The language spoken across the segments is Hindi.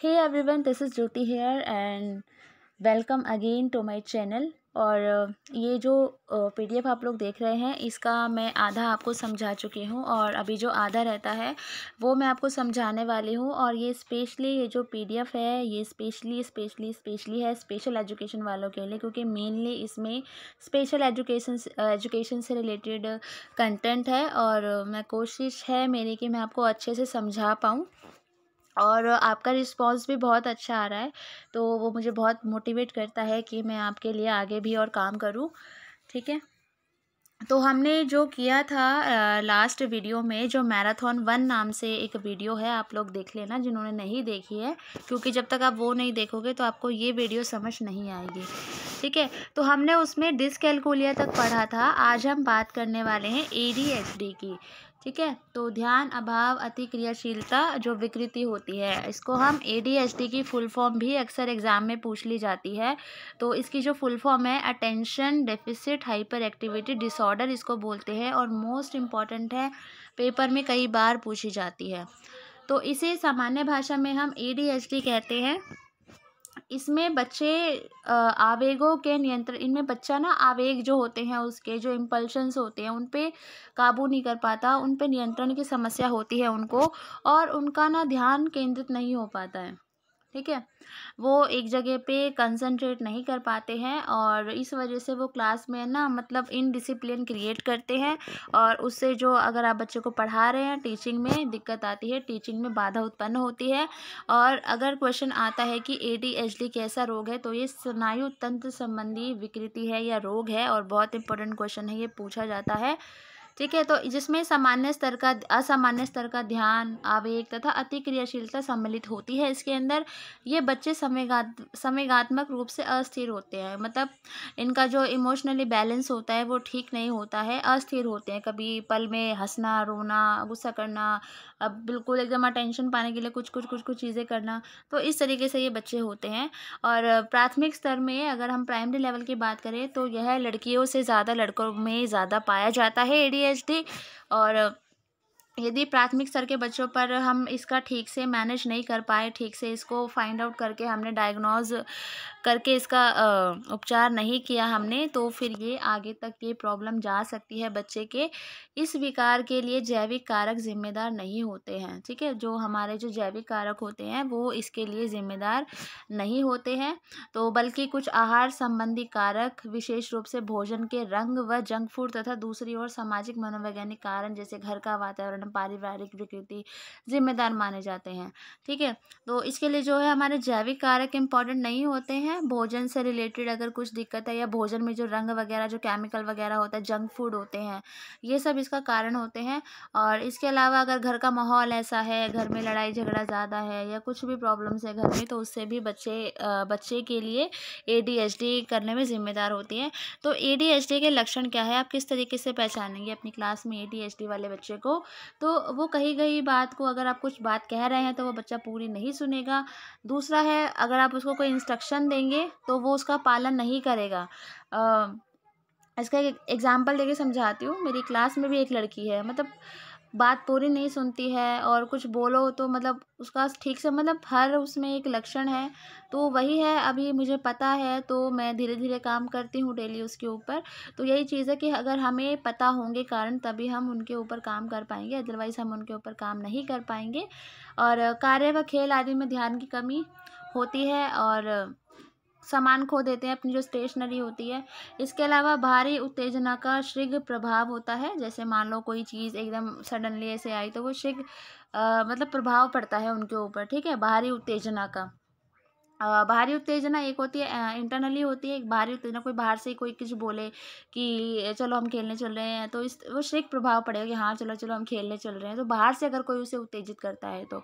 Hey everyone this is Jyoti here and welcome again to my channel और ये जो पीडीएफ आप लोग देख रहे हैं, इसका मैं आधा आपको समझा चुकी हूँ और अभी जो आधा रहता है, वो मैं आपको समझाने वाली हूँ। और ये स्पेशली ये जो पीडीएफ है, ये स्पेशली स्पेशली स्पेशली है स्पेशल एजुकेशन वालों के लिए क्योंकि मेनली इसमें स्पेशल एजुकेशन एजुकेशन से रिलेटेड कंटेंट है और मैं कोशिश है मेरी कि मैं आपको अच्छे से समझा पाऊँ। और आपका रिस्पॉन्स भी बहुत अच्छा आ रहा है तो वो मुझे बहुत मोटिवेट करता है कि मैं आपके लिए आगे भी और काम करूँ, ठीक है? तो हमने जो किया था लास्ट वीडियो में जो मैराथन वन नाम से एक वीडियो है, आप लोग देख लेना, जिन्होंने नहीं देखी है, क्योंकि जब तक आप वो नहीं देखोगे तो आपको ये वीडियो समझ नहीं आएगी, ठीक है? तो हमने उसमें डिसकैलकुलिया तक पढ़ा था, आज हम बात करने वाले हैं एडीएचडी की। ठीक है? तो ध्यान, अभाव, अति क्रियाशीलता जो विकृति होती है, इसको हम एडीएचडी की फुल फॉर्म भी अक्सर एग्ज़ाम में पूछ ली जाती है। तो इसकी जो फुल फॉर्म है, attention deficit hyperactivity disorder इसको बोलते हैं और मोस्ट इंपॉर्टेंट है, पेपर में कई बार पूछी जाती है। तो इसे सामान्य भाषा में हम एडीएचडी कहते हैं। इसमें बच्चे आवेगों के नियंत्रण इनमें बच्चा ना आवेग जो होते हैं उसके, जो इम्पल्शंस होते हैं, उन पर काबू नहीं कर पाता, उन पर नियंत्रण की समस्या होती है उनको और उनका ना ध्यान केंद्रित नहीं हो पाता है। ठीक है? वो एक जगह पे कंसंट्रेट नहीं कर पाते हैं और इस वजह से वो क्लास में ना मतलब इनडिसिप्लिन क्रिएट करते हैं और उससे जो अगर आप बच्चे को पढ़ा रहे हैं टीचिंग में दिक्कत आती है टीचिंग में बाधा उत्पन्न होती है और अगर क्वेश्चन आता है कि एडीएचडी कैसा रोग है तो ये स्नायु तंत्र संबंधी विकृति है या रोग है और बहुत इंपॉर्टेंट क्वेश्चन है, ये पूछा जाता है। ठीक है तो जिसमें सामान्य स्तर का, असामान्य स्तर का ध्यान, आवेग तथा अति क्रियाशीलता सम्मिलित होती है, इसके अंदर ये बच्चे संवेगात संवेगात्मक रूप से अस्थिर होते हैं। मतलब इनका जो इमोशनली बैलेंस होता है, वो ठीक नहीं होता है, अस्थिर होते हैं। कभी पल में हंसना, रोना, गुस्सा करना, अब बिल्कुल एकदम अटेंशन पाने के लिए कुछ कुछ कुछ कुछ चीज़ें करना तो इस तरीके से ये बच्चे होते हैं। और प्राथमिक स्तर में अगर हम प्राइमरी लेवल की बात करें तो यह लड़कियों से ज़्यादा, लड़कों में ज़्यादा पाया जाता है एडी पीएचडी और यदि प्राथमिक स्तर के बच्चों पर हम इसका ठीक से मैनेज नहीं कर पाए, ठीक से इसको फाइंड आउट करके हमने डायग्नोज करके इसका उपचार नहीं किया हमने तो फिर ये आगे तक ये प्रॉब्लम जा सकती है बच्चे के। इस विकार के लिए जैविक कारक जिम्मेदार नहीं होते हैं, ठीक है? जो हमारे जो जैविक कारक होते हैं, वो इसके लिए जिम्मेदार नहीं होते हैं। तो बल्कि कुछ आहार संबंधी कारक, विशेष रूप से भोजन के रंग व जंक फ़ूड तथा दूसरी ओर सामाजिक मनोवैज्ञानिक कारण, जैसे घर का वातावरण, पारिवारिक विकृति, जिम्मेदार माने जाते हैं, ठीक है? तो इसके लिए जो है हमारे जैविक कारक इंपॉर्टेंट नहीं होते हैं। भोजन से रिलेटेड अगर कुछ दिक्कत है या भोजन में जो रंग वगैरह, जो केमिकल वगैरह होता है, जंक फ़ूड होते हैं, ये सब इसका कारण होते हैं। और इसके अलावा अगर घर का माहौल ऐसा है, घर में लड़ाई झगड़ा ज़्यादा है या कुछ भी प्रॉब्लम्स है घर में तो उससे भी बच्चे बच्चे के लिए एडीएचडी करने में ज़िम्मेदार होती है। तो एडीएचडी के लक्षण क्या है? आप किस तरीके से पहचानेंगे अपनी क्लास में एडीएचडी वाले बच्चे को? तो वो कही गई बात को अगर आप कुछ बात कह रहे हैं तो वो बच्चा पूरी नहीं सुनेगा। दूसरा है, अगर आप उसको कोई इंस्ट्रक्शन देंगे तो वो उसका पालन नहीं करेगा। आ, इसका एक एग्ज़ाम्पल देके समझाती हूँ। मेरी क्लास में भी एक लड़की है मतलब बात पूरी नहीं सुनती है और कुछ बोलो तो मतलब उसका ठीक से मतलब हर उसमें एक लक्षण है। तो वही है अभी मुझे पता है तो मैं धीरे धीरे काम करती हूँ डेली उसके ऊपर। तो यही चीज़ है कि अगर हमें पता होंगे कारण तभी हम उनके ऊपर काम कर पाएँगे अदरवाइज़ हम उनके ऊपर काम नहीं कर पाएँगे। और कार्य व खेल आदि में ध्यान की कमी होती है और सामान खो देते हैं, अपनी जो स्टेशनरी होती है। इसके अलावा भारी उत्तेजना का शीघ्र प्रभाव होता है, जैसे मान लो कोई चीज़ एकदम सडनली ऐसे आई तो वो शीघ्र मतलब प्रभाव पड़ता है उनके ऊपर, ठीक है? भारी उत्तेजना का। बाहरी उत्तेजना एक होती है इंटरनली होती है, एक बाहरी उत्तेजना, कोई बाहर से कोई कुछ बोले कि चलो हम खेलने चल रहे हैं। तो इस, वो शीघ्र प्रभाव पड़ेगा कि हाँ चलो चलो, हम खेलने चल रहे हैं। तो बाहर से अगर कोई उसे उत्तेजित करता है तो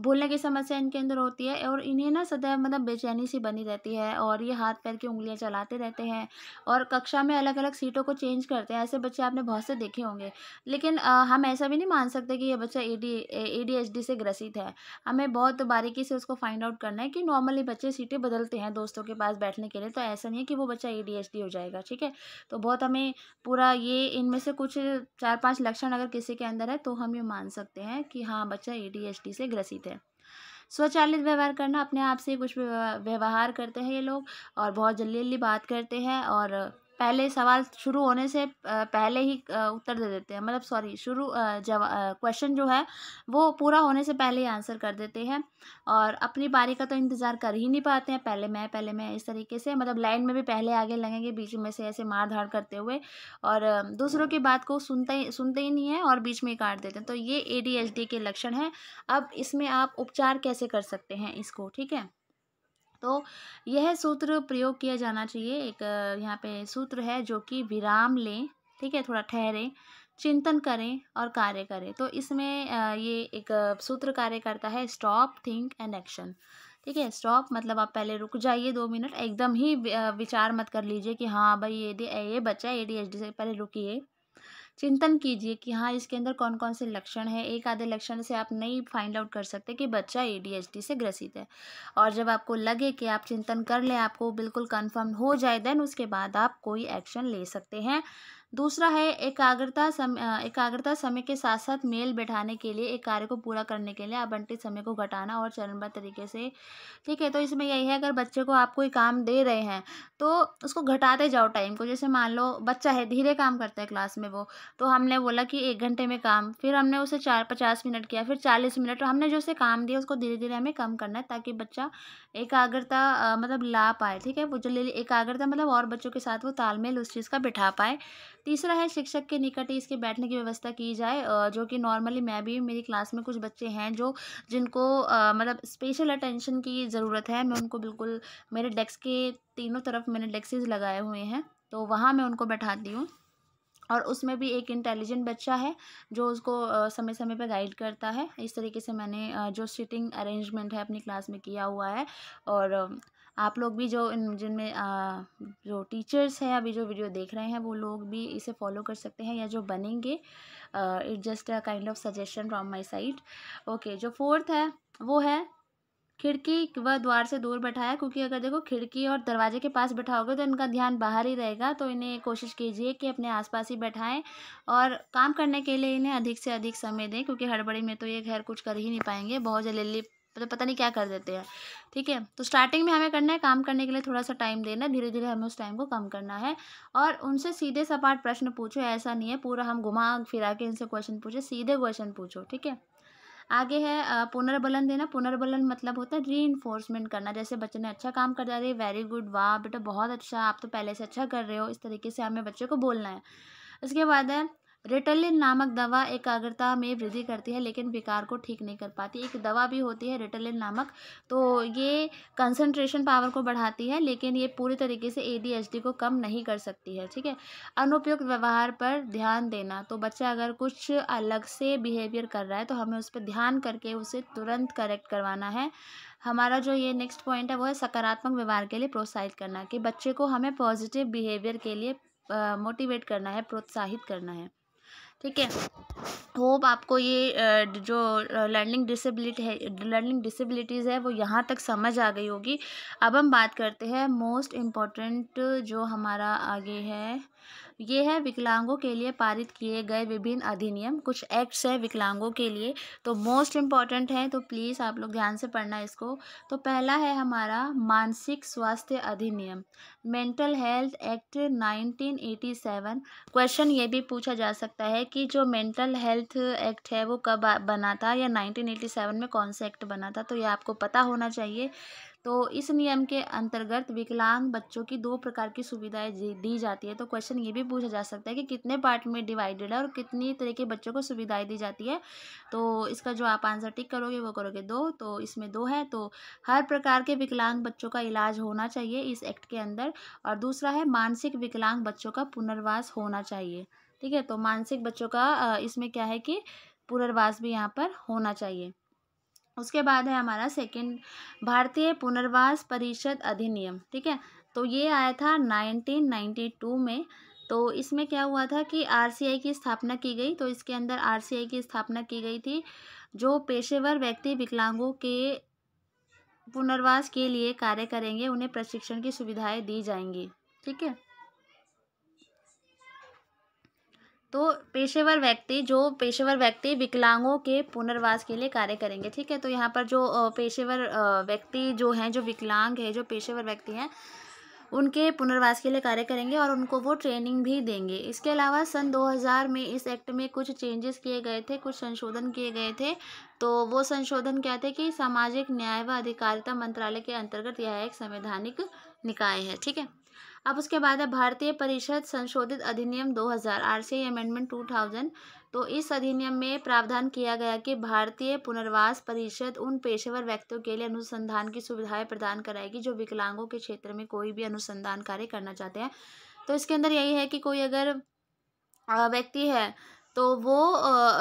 भूलने की समस्या इनके अंदर होती है और इन्हें ना सदैव मतलब बेचैनी सी बनी रहती है और ये हाथ पैर की उंगलियाँ चलाते रहते हैं और कक्षा में अलग अलग सीटों को चेंज करते हैं। ऐसे बच्चे आपने बहुत से देखे होंगे, लेकिन हम ऐसा भी नहीं मान सकते कि ये बच्चा ए डी से ग्रसित है। हमें बहुत बारीकी से उसको फाइंड आउट करना है कि नॉर्मली बच्चे सीटें बदलते हैं दोस्तों के पास बैठने के लिए तो ऐसा नहीं है कि वो बच्चा ए हो जाएगा, ठीक है? तो बहुत हमें पूरा ये, इनमें से कुछ चार पाँच लक्षण अगर किसी के अंदर है तो हम ये मान सकते हैं कि हाँ बच्चा ए से ग्रसित है। स्वचालित व्यवहार करना, अपने आप से कुछ व्यवहार करते हैं ये लोग और बहुत जल्दी जल्दी बात करते हैं और पहले सवाल शुरू होने से पहले ही उत्तर दे देते हैं। मतलब सॉरी, शुरू जवा क्वेश्चन जो है, वो पूरा होने से पहले ही आंसर कर देते हैं। और अपनी बारी का तो इंतज़ार कर ही नहीं पाते हैं, पहले मैं पहले मैं इस तरीके से। मतलब लाइन में भी पहले आगे लगेंगे, बीच में से ऐसे मार धाड़ करते हुए। और दूसरों की बात को सुनते ही सुनते ही नहीं है और बीच में ही काट देते हैं। तो ये ए के लक्षण हैं। अब इसमें आप उपचार कैसे कर सकते हैं इसको, ठीक है? तो यह सूत्र प्रयोग किया जाना चाहिए। एक यहाँ पे सूत्र है जो कि विराम लें, ठीक है, थोड़ा ठहरें, चिंतन करें और कार्य करें। तो इसमें ये एक सूत्र कार्य करता है स्टॉप थिंक एंड एक्शन ठीक है स्टॉप मतलब आप पहले रुक जाइए दो मिनट, एकदम ही विचार मत कर लीजिए कि हाँ भाई ये ये बच्चा ए डी एच डी से पहले रुकिए। चिंतन कीजिए कि हाँ इसके अंदर कौन कौन से लक्षण हैं? एक आधे लक्षण से आप नहीं फाइंड आउट कर सकते कि बच्चा एडीएचडी से ग्रसित है। और जब आपको लगे कि आप चिंतन कर लें, आपको बिल्कुल कन्फर्म हो जाए देन उसके बाद आप कोई एक्शन ले सकते हैं। दूसरा है एकाग्रता समय एकाग्रता समय के साथ साथ मेल बैठाने के लिए, एक कार्य को पूरा करने के लिए आवंटित समय को घटाना और चरणबद्ध तरीके से, ठीक है? तो इसमें यही है, अगर बच्चे को आप कोई काम दे रहे हैं तो उसको घटाते जाओ टाइम को। जैसे मान लो बच्चा है, धीरे काम करता है क्लास में वो तो हमने बोला कि एक घंटे में काम, फिर हमने उसे चार, पचास मिनट किया, फिर चालीस मिनट तो हमने जो उसे काम दिया, उसको धीरे धीरे हमें कम करना है, ताकि बच्चा एकाग्रता मतलब ला पाए, ठीक है? वो जो एकाग्रता मतलब और बच्चों के साथ वो तालमेल उस चीज़ का बिठा पाए। तीसरा है शिक्षक के निकट ही इसके बैठने की व्यवस्था की जाए जो कि नॉर्मली मैं भी, मेरी क्लास में कुछ बच्चे हैं जो, जिनको मतलब स्पेशल अटेंशन की ज़रूरत है, मैं उनको बिल्कुल, मेरे डेस्क के तीनों तरफ़ मैंने डेस्केज लगाए हुए हैं तो वहाँ मैं उनको बैठाती हूँ। और उसमें भी एक इंटेलिजेंट बच्चा है, जो उसको समय समय पर गाइड करता है। इस तरीके से मैंने जो सीटिंग अरेंजमेंट है अपनी क्लास में किया हुआ है, और आप लोग भी जो जिनमें जो टीचर्स हैं, अभी जो वीडियो देख रहे हैं, वो लोग भी इसे फॉलो कर सकते हैं या जो बनेंगे it just a kind of suggestion from my side okay जो फोर्थ है, वो है खिड़की व द्वार से दूर बैठाया, क्योंकि अगर देखो खिड़की और दरवाजे के पास बैठाओगे तो इनका ध्यान बाहर ही रहेगा तो इन्हें कोशिश कीजिए कि अपने आसपास ही बैठाएँ और काम करने के लिए इन्हें अधिक से अधिक समय दें, क्योंकि हड़बड़ी में तो ये घर कुछ कर ही नहीं पाएँगे, बहुत जल्दी मतलब पता नहीं क्या कर देते हैं। ठीक है? तो स्टार्टिंग में हमें करना है, काम करने के लिए थोड़ा सा टाइम देना है धीरे धीरे हमें उस टाइम को कम करना है। और उनसे सीधे सपाट प्रश्न पूछो, ऐसा नहीं है, पूरा हम घुमा फिरा के इनसे क्वेश्चन पूछे, सीधे क्वेश्चन पूछो, ठीक है? आगे है पुनर्बलन देना। पुनर्बलन मतलब होता है री करना। जैसे बच्चे ने अच्छा काम कर रहे वेरी गुड वाह, बेटा, बहुत अच्छा आप तो पहले से अच्छा कर रहे हो, इस तरीके से हमें बच्चे को बोलना है। इसके बाद है रिटलिन नामक दवा एकाग्रता में वृद्धि करती है, लेकिन विकार को ठीक नहीं कर पाती। एक दवा भी होती है रिटलिन नामक तो ये कंसंट्रेशन पावर को बढ़ाती है, लेकिन ये पूरी तरीके से एडीएचडी को कम नहीं कर सकती है, ठीक है? अनुपयुक्त व्यवहार पर ध्यान देना। तो बच्चा अगर कुछ अलग से बिहेवियर कर रहा है तो हमें उस पर ध्यान करके उसे तुरंत करेक्ट करवाना है। हमारा जो ये नेक्स्ट पॉइंट है, वो है सकारात्मक व्यवहार के लिए प्रोत्साहित करना, कि बच्चे को हमें पॉजिटिव बिहेवियर के लिए मोटिवेट करना है, प्रोत्साहित करना है। ठीक है? होप आपको ये जो लर्निंग डिसेबिलिटी है लर्निंग डिसेबिलिटीज़ है, वो यहाँ तक समझ आ गई होगी। अब हम बात करते हैं मोस्ट इंपॉर्टेंट जो हमारा आगे है। ये है विकलांगों के लिए पारित किए गए विभिन्न अधिनियम। कुछ एक्ट्स है विकलांगों के लिए तो मोस्ट इंपॉर्टेंट है तो प्लीज़ आप लोग ध्यान से पढ़ना इसको। तो पहला है हमारा मानसिक स्वास्थ्य अधिनियम। मेंटल हेल्थ एक्ट 1987 क्वेश्चन ये भी पूछा जा सकता है कि जो मेंटल हेल्थ एक्ट है, वो कब बना था या 1987 में कौन सा एक्ट बना था? तो ये आपको पता होना चाहिए। तो इस नियम के अंतर्गत विकलांग बच्चों की दो प्रकार की सुविधाएँ दी जाती है। तो क्वेश्चन ये भी पूछा जा सकता है कि कितने पार्ट में डिवाइडेड है और कितनी तरह के बच्चों को सुविधाएँ दी जाती है? तो इसका जो आप आंसर टिक करोगे, वो करोगे दो। तो इसमें दो है। तो हर प्रकार के विकलांग बच्चों का इलाज होना चाहिए इस एक्ट के अंदर और दूसरा है मानसिक विकलांग बच्चों का पुनर्वास होना चाहिए। ठीक है? तो मानसिक बच्चों का इसमें क्या है कि पुनर्वास भी यहाँ पर होना चाहिए। उसके बाद है हमारा सेकंड भारतीय पुनर्वास परिषद अधिनियम, ठीक है? तो ये आया था नाइनटीन नाइन्टी टू में। तो इसमें क्या हुआ था कि आरसीआई की स्थापना की गई तो इसके अंदर आरसीआई की स्थापना की गई थी, जो पेशेवर व्यक्ति विकलांगों के पुनर्वास के लिए कार्य करेंगे, उन्हें प्रशिक्षण की सुविधाएँ दी जाएँगी, ठीक है? तो पेशेवर व्यक्ति, जो पेशेवर व्यक्ति विकलांगों के पुनर्वास के लिए कार्य करेंगे, ठीक है? तो यहाँ पर जो पेशेवर व्यक्ति जो हैं, जो विकलांग है, जो पेशेवर व्यक्ति हैं, उनके पुनर्वास के लिए कार्य करेंगे और उनको वो ट्रेनिंग भी देंगे। इसके अलावा सन 2000 में इस एक्ट में कुछ चेंजेस किए गए थे, कुछ संशोधन किए गए थे। तो वो संशोधन क्या थे कि सामाजिक न्याय व अधिकारिता मंत्रालय के अंतर्गत यह एक संवैधानिक निकाय है, ठीक है? अब उसके बाद है भारतीय परिषद संशोधित अधिनियम 2000 आरसीआई अमेंडमेंट 2000 तो इस अधिनियम में प्रावधान किया गया कि भारतीय पुनर्वास परिषद उन पेशेवर व्यक्तियों के लिए अनुसंधान की सुविधाएँ प्रदान कराएगी जो विकलांगों के क्षेत्र में कोई भी अनुसंधान कार्य करना चाहते हैं। तो इसके अंदर यही है कि कोई अगर व्यक्ति है तो वो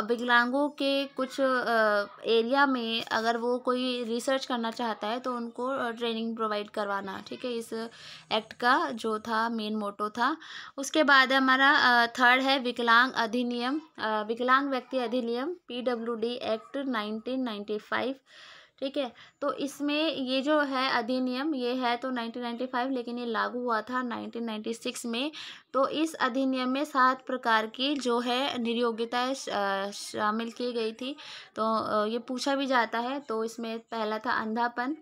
विकलांगों के कुछ एरिया में अगर वो कोई रिसर्च करना चाहता है तो उनको ट्रेनिंग प्रोवाइड करवाना, ठीक है? इस एक्ट का जो था मेन मोटो था। उसके बाद हमारा थर्ड है विकलांग अधिनियम। विकलांग व्यक्ति अधिनियम P W D act nineteen ninety five ठीक है? तो इसमें ये जो है अधिनियम, ये है तो 1995 लेकिन ये लागू हुआ था 1996 में। तो इस अधिनियम में सात प्रकार की जो है नियोग्यताएँ शामिल की गई थी। तो ये पूछा भी जाता है तो इसमें पहला था अंधापन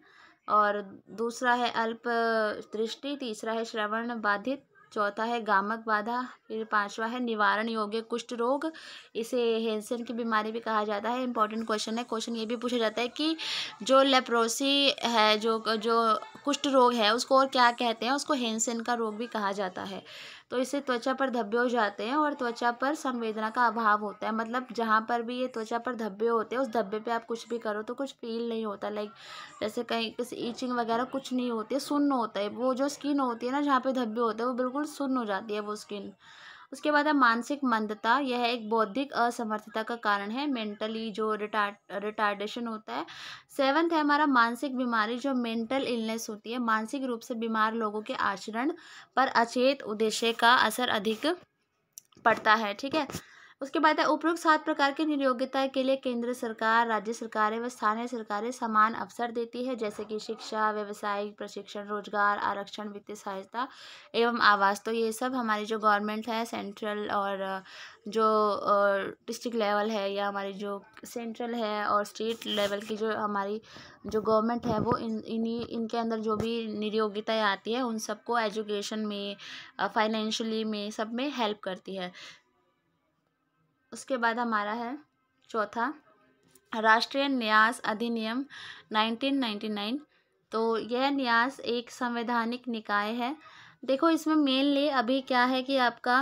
और दूसरा है अल्प दृष्टि तीसरा है श्रवण बाधित चौथा है गामक बाधा, फिर पांचवा है निवारण योग्य कुष्ठ रोग। इसे हेंसन की बीमारी भी कहा जाता है। इंपॉर्टेंट क्वेश्चन है। क्वेश्चन ये भी पूछा जाता है कि जो लेप्रोसी है, जो जो कुष्ठ रोग है, उसको और क्या कहते हैं, उसको हेंसन का रोग भी कहा जाता है। तो इससे त्वचा पर धब्बे हो जाते हैं और त्वचा पर संवेदना का अभाव होता है। मतलब जहाँ पर भी ये त्वचा पर धब्बे होते हैं, उस धब्बे पे आप कुछ भी करो तो कुछ फील नहीं होता। लाइक जैसे कहीं किसी ईचिंग वगैरह कुछ नहीं होती है, सुन्न होता है। वो जो स्किन होती है ना, जहाँ पे धब्बे होते हैं, वो बिल्कुल सुन्न हो जाती है वो स्किन। उसके बाद है मानसिक मंदता। यह एक बौद्धिक असमर्थता का कारण है। मेंटली जो रिटार रिटार्डेशन होता है। सेवन्थ है हमारा मानसिक बीमारी, जो मेंटल इलनेस होती है। मानसिक रूप से बीमार लोगों के आचरण पर अचेत उद्देश्य का असर अधिक पड़ता है, ठीक है? उसके बाद है, उपरोक्त सात प्रकार की नियोग्यता के लिए केंद्र सरकार, राज्य सरकारें व स्थानीय सरकारें समान अवसर देती है, जैसे कि शिक्षा व्यवसायिक प्रशिक्षण, रोज़गार, आरक्षण, वित्तीय सहायता एवं आवास। तो ये सब हमारी जो गवर्नमेंट है, सेंट्रल और, जो डिस्ट्रिक्ट लेवल है या हमारी जो सेंट्रल है और स्टेट लेवल की जो हमारी जो गवर्नमेंट है, वो इन, इन्हीं, इनके अंदर जो भी नियोग्यताएँ आती है, उन सबको एजुकेशन में फाइनेंशियली में सब में हेल्प करती है। उसके बाद हमारा है चौथा, राष्ट्रीय न्यास अधिनियम 1999 तो यह न्यास एक संवैधानिक निकाय है। देखो, इसमें मेनली अभी क्या है कि आपका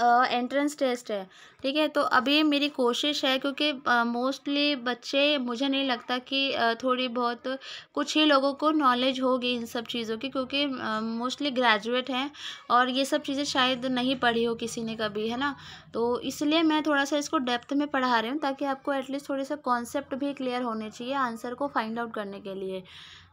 एंट्रेंस टेस्ट है, ठीक है? तो अभी मेरी कोशिश है क्योंकि मोस्टली बच्चे, मुझे नहीं लगता कि थोड़ी बहुत कुछ ही लोगों को नॉलेज होगी इन सब चीज़ों की क्योंकि मोस्टली ग्रेजुएट हैं और ये सब चीज़ें शायद नहीं पढ़ी हो किसी ने कभी, है ना? तो इसलिए मैं थोड़ा सा इसको डेप्थ में पढ़ा रही हूँ ताकि आपको एटलीस्ट थोड़े से कॉन्सेप्ट भी क्लियर होने चाहिए आंसर को फाइंड आउट करने के लिए।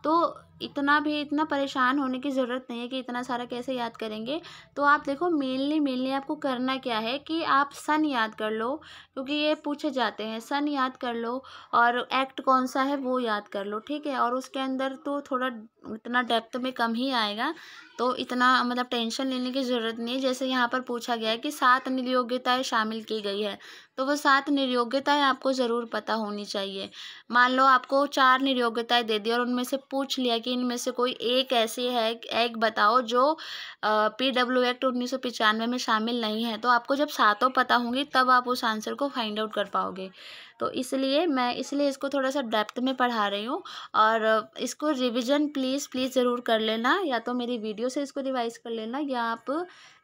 तो इतना भी, इतना परेशान होने की ज़रूरत नहीं है कि इतना सारा कैसे याद करेंगे। तो आप देखो, मेनली मेनली आपको करना क्या है कि आप सन याद कर लो, क्योंकि ये पूछे जाते हैं, सन याद कर लो और एक्ट कौन सा है वो याद कर लो, ठीक है? और उसके अंदर तो थोड़ा इतना डेप्थ में कम ही आएगा तो इतना मतलब टेंशन लेने की ज़रूरत नहीं है। जैसे यहाँ पर पूछा गया है कि सात नियोग्यताएँ शामिल की गई है तो वो सात नियोग्यताएँ आपको ज़रूर पता होनी चाहिए। मान लो आपको चार नियोग्यताएँ दे दी और उनमें से पूछ लिया कि इनमें से कोई एक ऐसी है, एक बताओ जो पी डब्ल्यू एक्ट उन्नीस सौ पचानवे में शामिल नहीं है तो आपको जब सातों पता होंगी तब आप उस आंसर को फाइंड आउट कर पाओगे। तो इसलिए मैं, इसलिए इसको थोड़ा सा डेप्थ में पढ़ा रही हूँ और इसको रिविज़न प्लीज़ प्लीज़ ज़रूर कर लेना या तो मेरी वीडियो से इसको रिवाइज़ कर लेना या आप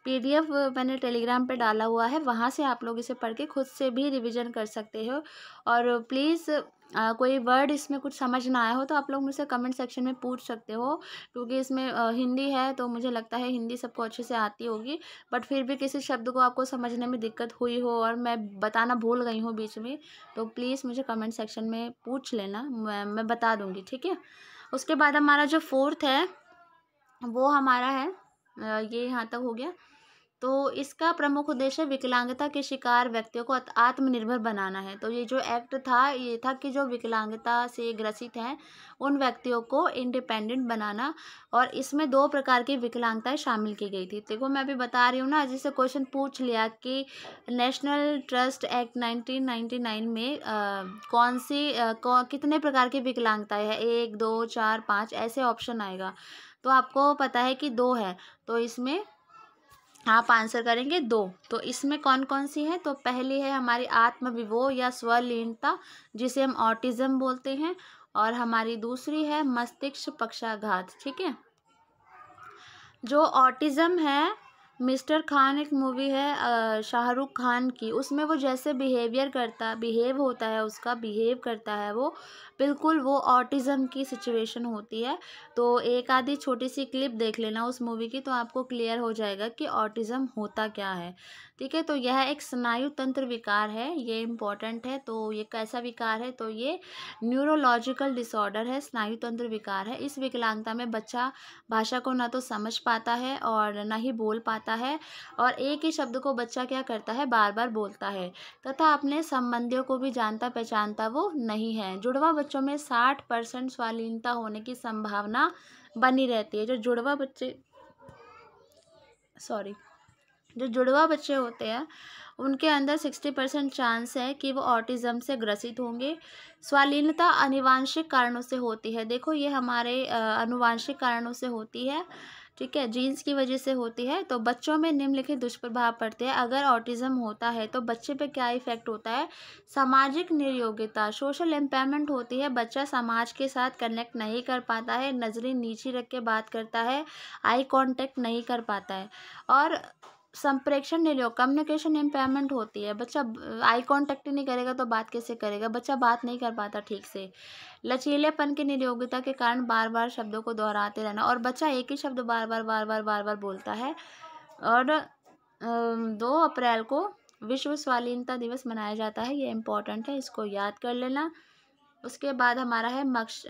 पीडीएफ मैंने टेलीग्राम पे डाला हुआ है वहाँ से आप लोग इसे पढ़ के खुद से भी रिवीजन कर सकते हो। और प्लीज़ कोई वर्ड इसमें कुछ समझ ना आया हो तो आप लोग मुझसे कमेंट सेक्शन में पूछ सकते हो क्योंकि इसमें आ, हिंदी है तो मुझे लगता है हिंदी सबको अच्छे से आती होगी बट फिर भी किसी शब्द को आपको समझने में दिक्कत हुई हो और मैं बताना भूल गई हूँ बीच में तो प्लीज़ मुझे कमेंट सेक्शन में पूछ लेना मैं, मैं बता दूँगी ठीक है? उसके बाद हमारा जो फोर्थ है वो हमारा है ये यहाँ तक हो गया। तो इसका प्रमुख उद्देश्य विकलांगता के शिकार व्यक्तियों को आत्मनिर्भर बनाना है। तो ये जो एक्ट था ये था कि जो विकलांगता से ग्रसित हैं उन व्यक्तियों को इंडिपेंडेंट बनाना और इसमें दो प्रकार की विकलांगताएँ शामिल की गई थी। देखो मैं अभी बता रही हूँ ना जिससे क्वेश्चन पूछ लिया कि नेशनल ट्रस्ट एक्ट 1999 में आ, कौन सी आ, कौ, कितने प्रकार की विकलांगताएँ है? एक दो चार पाँच ऐसे ऑप्शन आएगा। तो आपको पता है कि दो है। तो इसमें आप आंसर करेंगे दो। तो इसमें कौन कौन सी है? तो पहली है हमारी आत्मविभो या स्वलीनता, जिसे हम ऑटिज्म बोलते हैं, और हमारी दूसरी है मस्तिष्क पक्षाघात, ठीक है? जो ऑटिज्म है मिस्टर खान एक मूवी है शाहरुख खान की। उसमें वो जैसे बिहेवियर करता, बिहेव होता है, उसका बिहेव करता है वो, बिल्कुल वो ऑटिज़म की सिचुएशन होती है। तो एक आधी छोटी सी क्लिप देख लेना उस मूवी की तो आपको क्लियर हो जाएगा कि ऑटिज़म होता क्या है। ठीक है तो यह एक स्नायु तंत्र विकार है, ये इंपॉर्टेंट है तो ये कैसा विकार है तो ये न्यूरोलॉजिकल डिसऑर्डर है, स्नायु तंत्र विकार है। इस विकलांगता में बच्चा भाषा को ना तो समझ पाता है और ना ही बोल पाता है और एक ही शब्द को बच्चा क्या करता है बार बार बोलता है तथा अपने संबंधियों को भी जानता पहचानता वो नहीं है। जुड़वा बच्चों में साठ परसेंट स्वालीनता होने की संभावना बनी रहती है, जो जुड़वा बच्चे सॉरी जो जुड़वा बच्चे होते हैं, उनके अंदर सिक्सटी परसेंट चांस है कि वो ऑटिज़म से ग्रसित होंगे। स्वालीनता अनुवांशिक कारणों से होती है। देखो, ये हमारे अनुवांशिक कारणों से होती है, ठीक है? जीन्स की वजह से होती है। तो बच्चों में निम्नलिखित दुष्प्रभाव पड़ते हैं। अगर ऑटिज़म होता है तो बच्चे पे क्या इफ़ेक्ट होता है? सामाजिक निर्योग्यता सोशल एम्पावरमेंट होती है। बच्चा समाज के साथ कनेक्ट नहीं कर पाता है, नज़रें नीचे रख के बात करता है आई कांटेक्ट नहीं कर पाता है। और संप्रेक्षण नहीं लो कम्युनिकेशन इम्पेयरमेंट होती है। बच्चा आई कांटेक्ट नहीं करेगा तो बात कैसे करेगा? बच्चा बात नहीं कर पाता ठीक से। लचीलेपन की निरोगिता के कारण बार बार शब्दों को दोहराते रहना और बच्चा एक ही शब्द बार बार बार बार बार बार बोलता है। और दो अप्रैल को विश्व स्वालीनता दिवस मनाया जाता है। ये इम्पोर्टेंट है, इसको याद कर लेना। उसके बाद हमारा है मक्ष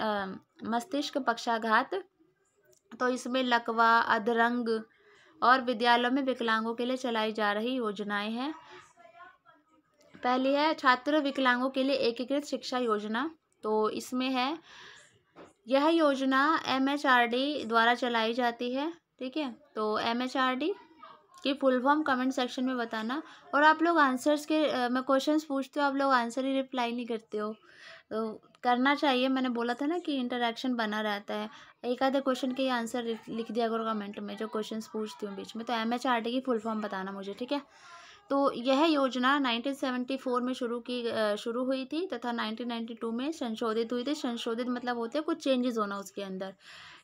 मस्तिष्क पक्षाघात। तो इसमें लकवा, अधरंग और विद्यालयों में विकलांगों के लिए चलाई जा रही योजनाएँ हैं। पहली है, छात्र विकलांगों के लिए एकीकृत शिक्षा योजना। तो इसमें है, यह योजना एम एच आर डी द्वारा चलाई जाती है, ठीक है? तो एम एच आर डी की फुल फॉर्म कमेंट सेक्शन में बताना और आप लोग आंसर्स के मैं क्वेश्चंस पूछते हो, आप लोग आंसर ही रिप्लाई नहीं करते हो। तो करना चाहिए, मैंने बोला था ना कि इंटरेक्शन बना रहता है। एक आधे क्वेश्चन के आंसर लिख दिया करो कमेंट में, जो क्वेश्चंस पूछती हूँ बीच में। तो एम एच आर टी की फुल फॉर्म बताना मुझे, ठीक है? तो यह योजना 1974 में शुरू की शुरू हुई थी तथा 1992 में संशोधित हुई थी। संशोधित मतलब होते हैं कुछ चेंजेस होना उसके अंदर।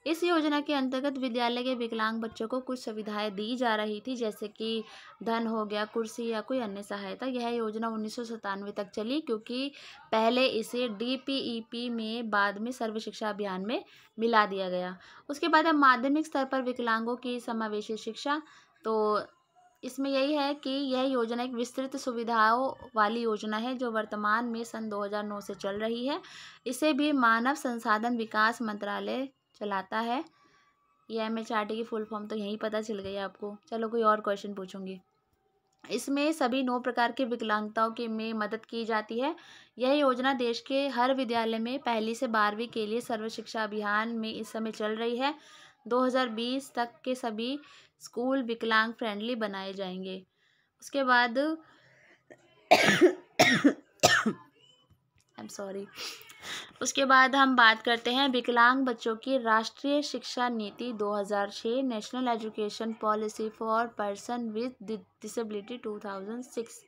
इस योजना के अंतर्गत विद्यालय के विकलांग बच्चों को कुछ सुविधाएँ दी जा रही थी, जैसे कि धन हो गया, कुर्सी या कोई अन्य सहायता। यह योजना उन्नीस सौ सत्तानवे तक चली, क्योंकि पहले इसे डीपीईपी में बाद में सर्व शिक्षा अभियान में मिला दिया गया। उसके बाद अब माध्यमिक स्तर पर विकलांगों की समावेशी शिक्षा। तो इसमें यही है कि यह योजना एक विस्तृत सुविधाओं वाली योजना है, जो वर्तमान में सन 2009 से चल रही है। इसे भी मानव संसाधन विकास मंत्रालय चलाता है। ये एम की फुल फॉर्म तो यहीं पता चल गई आपको। चलो कोई और क्वेश्चन पूछूँगी। इसमें सभी नौ प्रकार की विकलांगताओं के में मदद की जाती है। यह योजना देश के हर विद्यालय में पहली से बारहवीं के लिए सर्व शिक्षा अभियान में इस समय चल रही है। 2020 तक के सभी स्कूल विकलांग फ्रेंडली बनाए जाएँगे। उसके बाद आई एम सॉरी उसके बाद हम बात करते हैं विकलांग बच्चों की राष्ट्रीय शिक्षा नीति 2006 national education policy for person with disability 2006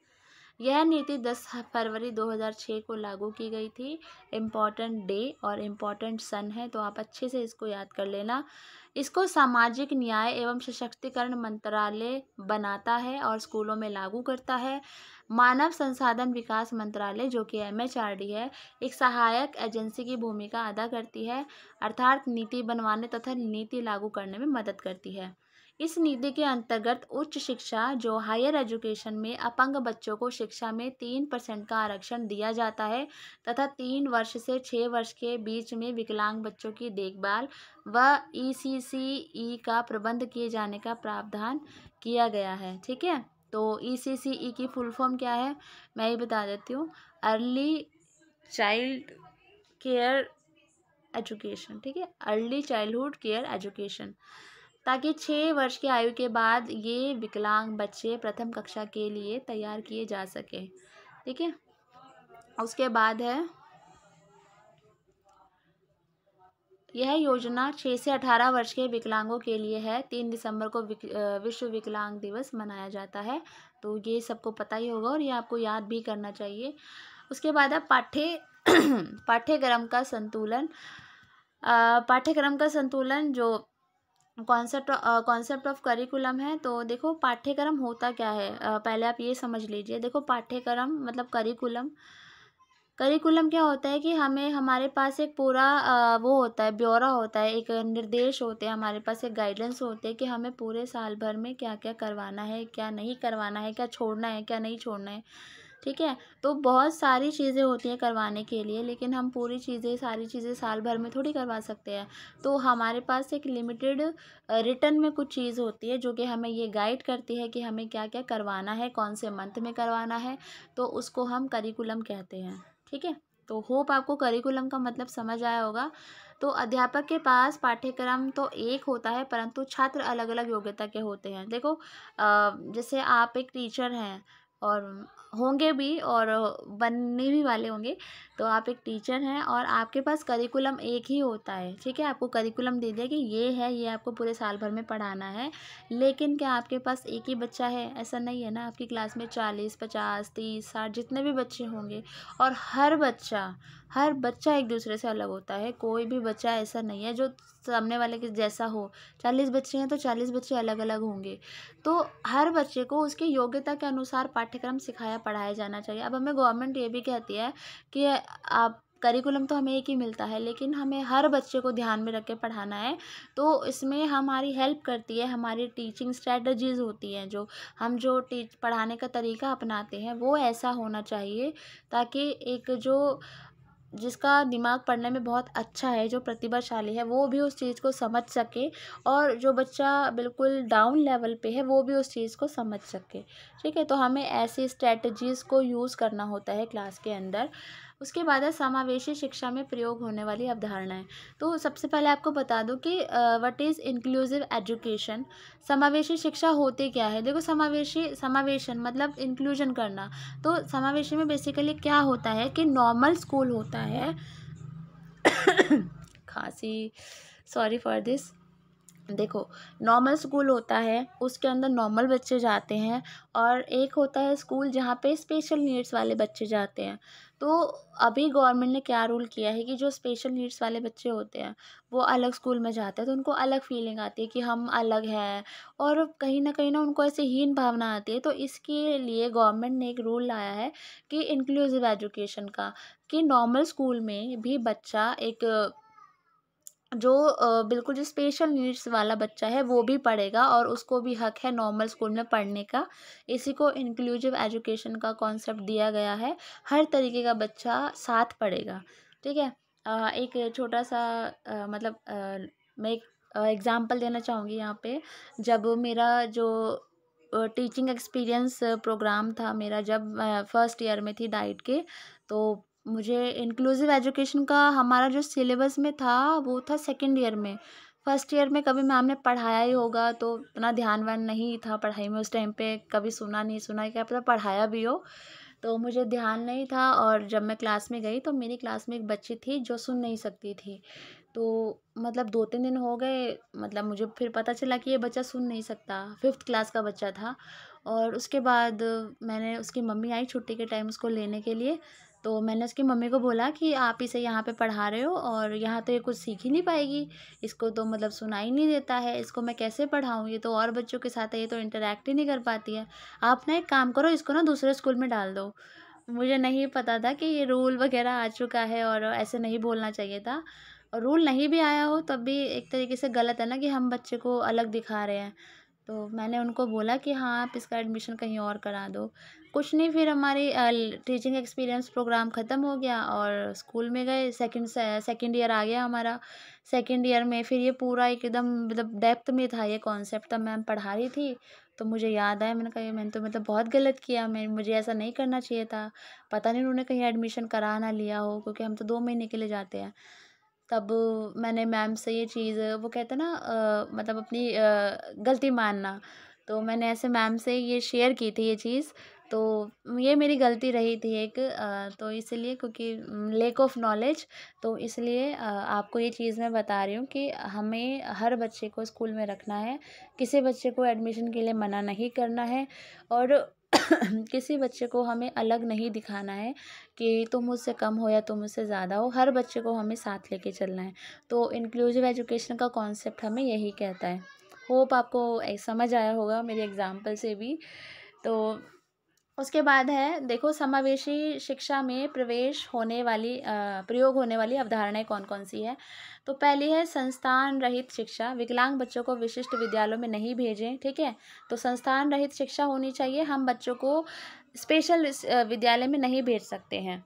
यह नीति 10 फरवरी 2006 को लागू की गई थी। इंपॉर्टेंट डे और इंपॉर्टेंट सन है तो आप अच्छे से इसको याद कर लेना। इसको सामाजिक न्याय एवं सशक्तिकरण मंत्रालय बनाता है और स्कूलों में लागू करता है। मानव संसाधन विकास मंत्रालय, जो कि एमएचआरडी है, एक सहायक एजेंसी की भूमिका अदा करती है, अर्थात नीति बनवाने तथा नीति लागू करने में मदद करती है। इस नीति के अंतर्गत उच्च शिक्षा जो हायर एजुकेशन में अपंग बच्चों को शिक्षा में तीन परसेंट का आरक्षण दिया जाता है तथा तीन वर्ष से छः वर्ष के बीच में विकलांग बच्चों की देखभाल व ईसीसीई का प्रबंध किए जाने का प्रावधान किया गया है। ठीक है? तो ई सी सी ई की फुल फॉर्म क्या है? मैं ही बता देती हूँ। Early child care education. ठीक है? Early childhood care education. ताकि छः वर्ष की आयु के बाद ये विकलांग बच्चे प्रथम कक्षा के लिए तैयार किए जा सके। ठीक है? उसके बाद है यह योजना छः से अठारह वर्ष के विकलांगों के लिए है। तीन दिसंबर को विक, विश्व विकलांग दिवस मनाया जाता है। तो ये सबको पता ही होगा और ये आपको याद भी करना चाहिए। उसके बाद है पाठ्य पाठ्यक्रम का संतुलन। पाठ्यक्रम का संतुलन जो कॉन्सेप्ट कॉन्सेप्ट ऑफ़ करिकुलम है तो देखो पाठ्यक्रम होता क्या है? पहले आप ये समझ लीजिए। देखो पाठ्यक्रम मतलब करिकुलम करिकुलम क्या होता है कि हमें, हमारे पास एक पूरा वो होता है, ब्यौरा होता है, एक निर्देश होते हैं, हमारे पास एक गाइडेंस होते हैं कि हमें पूरे साल भर में क्या क्या करवाना है, क्या नहीं करवाना है, क्या छोड़ना है, क्या नहीं छोड़ना है। ठीक है? तो बहुत सारी चीज़ें होती हैं करवाने के लिए, लेकिन हम पूरी चीज़ें, सारी चीज़ें साल भर में थोड़ी करवा सकते हैं। तो हमारे पास एक लिमिटेड रिटर्न में कुछ चीज़ होती है, जो कि हमें ये गाइड करती है कि हमें क्या क्या करवाना है कौन से मंथ में करवाना है तो उसको हम करिकुलम कहते हैं। ठीक है? तो होप आपको करिकुलम का मतलब समझ आया होगा। तो अध्यापक के पास पाठ्यक्रम तो एक होता है, परंतु छात्र अलग अलग योग्यता के होते हैं। देखो जैसे आप एक टीचर हैं और होंगे भी और बनने भी वाले होंगे। तो आप एक टीचर हैं और आपके पास करिकुलम एक ही होता है, ठीक है? आपको करिकुलम दे दिया कि ये है, ये आपको पूरे साल भर में पढ़ाना है, लेकिन क्या आपके पास एक ही बच्चा है? ऐसा नहीं है ना, आपकी क्लास में चालीस, पचास, तीस, साठ जितने भी बच्चे होंगे और हर बच्चा हर बच्चा एक दूसरे से अलग होता है, कोई भी बच्चा ऐसा नहीं है जो सामने वाले के जैसा हो। चालीस बच्चे हैं तो चालीस बच्चे अलग अलग होंगे। तो हर बच्चे को उसकी योग्यता के अनुसार पाठ्यक्रम सिखाया, पढ़ाया जाना चाहिए। अब हमें गवर्नमेंट ये भी कहती है कि आप करिकुलम तो हमें एक ही मिलता है, लेकिन हमें हर बच्चे को ध्यान में रख के पढ़ाना है। तो इसमें हमारी हेल्प करती है, हमारी टीचिंग स्ट्रेटजीज़ होती हैं जो हम जो टीच पढ़ाने का तरीका अपनाते हैं, वो ऐसा होना चाहिए ताकि एक जो, जिसका दिमाग पढ़ने में बहुत अच्छा है, जो प्रतिभाशाली है, वो भी उस चीज़ को समझ सके और जो बच्चा बिल्कुल डाउन लेवल पे है, वो भी उस चीज़ को समझ सके। ठीक है तो हमें ऐसी स्ट्रेटजीज़ को यूज़ करना होता है क्लास के अंदर। उसके बाद है, समावेशी शिक्षा में प्रयोग होने वाली अवधारणाएँ। तो सबसे पहले आपको बता दूँ कि व्हाट इज़ इंक्लूसिव एजुकेशन समावेशी शिक्षा होती क्या है? देखो, समावेशी, समावेशन मतलब इंक्लूजन करना। तो समावेशी में बेसिकली क्या होता है कि नॉर्मल स्कूल होता है। खांसी सॉरी फॉर दिस देखो नॉर्मल स्कूल होता है, उसके अंदर नॉर्मल बच्चे जाते हैं और एक होता है स्कूल जहाँ पे स्पेशल नीड्स वाले बच्चे जाते हैं। तो अभी गवर्नमेंट ने क्या रूल किया है कि जो स्पेशल नीड्स वाले बच्चे होते हैं, वो अलग स्कूल में जाते हैं तो उनको अलग फीलिंग आती है कि हम अलग हैं और कहीं ना कहीं ना उनको ऐसे हीन भावना आती है। तो इसके लिए गवर्नमेंट ने एक रूल लाया है कि इंक्लूसिव एजुकेशन का, कि नॉर्मल स्कूल में भी बच्चा एक जो बिल्कुल जो स्पेशल नीड्स वाला बच्चा है, वो भी पढ़ेगा और उसको भी हक है नॉर्मल स्कूल में पढ़ने का। इसी को इंक्लूसिव एजुकेशन का कॉन्सेप्ट दिया गया है। हर तरीके का बच्चा साथ पढ़ेगा, ठीक है? एक छोटा सा मतलब मैं एक एग्ज़ाम्पल देना चाहूँगी यहाँ पे। जब मेरा जो टीचिंग एक्सपीरियंस प्रोग्राम था मेरा जब फ़र्स्ट ईयर में थी डाइट के तो मुझे इंक्लूसिव एजुकेशन का हमारा जो सिलेबस में था, वो था सेकेंड ईयर में। फ़र्स्ट ईयर में कभी मैम ने पढ़ाया ही होगा तो इतना ध्यान वान नहीं था पढ़ाई में उस टाइम पे, कभी सुना नहीं, सुना क्या, पता पढ़ाया भी हो तो मुझे ध्यान नहीं था। और जब मैं क्लास में गई तो मेरी क्लास में एक बच्ची थी जो सुन नहीं सकती थी। तो मतलब दो तीन दिन हो गए मतलब मुझे फिर पता चला कि ये बच्चा सुन नहीं सकता। फिफ्थ क्लास का बच्चा था। और उसके बाद मैंने, उसकी मम्मी आई छुट्टी के टाइम उसको लेने के लिए। तो मैंने उसकी मम्मी को बोला कि आप इसे यहाँ पे पढ़ा रहे हो और यहाँ तो ये कुछ सीख ही नहीं पाएगी। इसको तो मतलब सुनाई नहीं देता है। इसको मैं कैसे पढ़ाऊँ? ये तो और बच्चों के साथ है, ये तो इंटरेक्ट ही नहीं कर पाती है। आप ना एक काम करो, इसको ना दूसरे स्कूल में डाल दो। मुझे नहीं पता था कि ये रूल वगैरह आ चुका है और ऐसे नहीं बोलना चाहिए था। और रूल नहीं भी आया हो तब भी एक तरीके से गलत है ना कि हम बच्चे को अलग दिखा रहे हैं। तो मैंने उनको बोला कि हाँ आप इसका एडमिशन कहीं और करा दो। कुछ नहीं, फिर हमारी टीचिंग एक्सपीरियंस प्रोग्राम ख़त्म हो गया और स्कूल में गए। सेकंड सेकंड ईयर आ गया हमारा। सेकंड ईयर में फिर ये पूरा एकदम मतलब डेप्थ में था ये कॉन्सेप्ट तब मैम पढ़ा रही थी। तो मुझे याद आया, मैंने कहा मैंने तो मतलब बहुत गलत किया, मैं, मुझे ऐसा नहीं करना चाहिए था। पता नहीं उन्होंने कहीं एडमिशन करा ना लिया हो, क्योंकि हम तो दो महीने के लिए जाते हैं। तब मैंने मैम से ये चीज़, वो कहते ना मतलब अपनी गलती मानना। तो मैंने ऐसे मैम से ये शेयर की थी ये चीज़। तो ये मेरी गलती रही थी एक तो इसलिए क्योंकि लेक ऑफ़ नॉलेज तो इसलिए आपको ये चीज़ मैं बता रही हूँ कि हमें हर बच्चे को स्कूल में रखना है। किसी बच्चे को एडमिशन के लिए मना नहीं करना है और किसी बच्चे को हमें अलग नहीं दिखाना है कि तुम मुझसे कम हो या तुम मुझसे ज़्यादा हो। हर बच्चे को हमें साथ लेके चलना है। तो इंक्लूसिव एजुकेशन का कॉन्सेप्ट हमें यही कहता है। होप आपको समझ आया होगा मेरे एग्ज़ाम्पल से भी। तो उसके बाद है, देखो समावेशी शिक्षा में प्रवेश होने वाली प्रयोग होने वाली अवधारणाएँ कौन कौन सी है? तो पहली है संस्थान रहित शिक्षा। विकलांग बच्चों को विशिष्ट विद्यालयों में नहीं भेजें, ठीक है? तो संस्थान रहित शिक्षा होनी चाहिए। हम बच्चों को स्पेशल विद्यालय में नहीं भेज सकते हैं।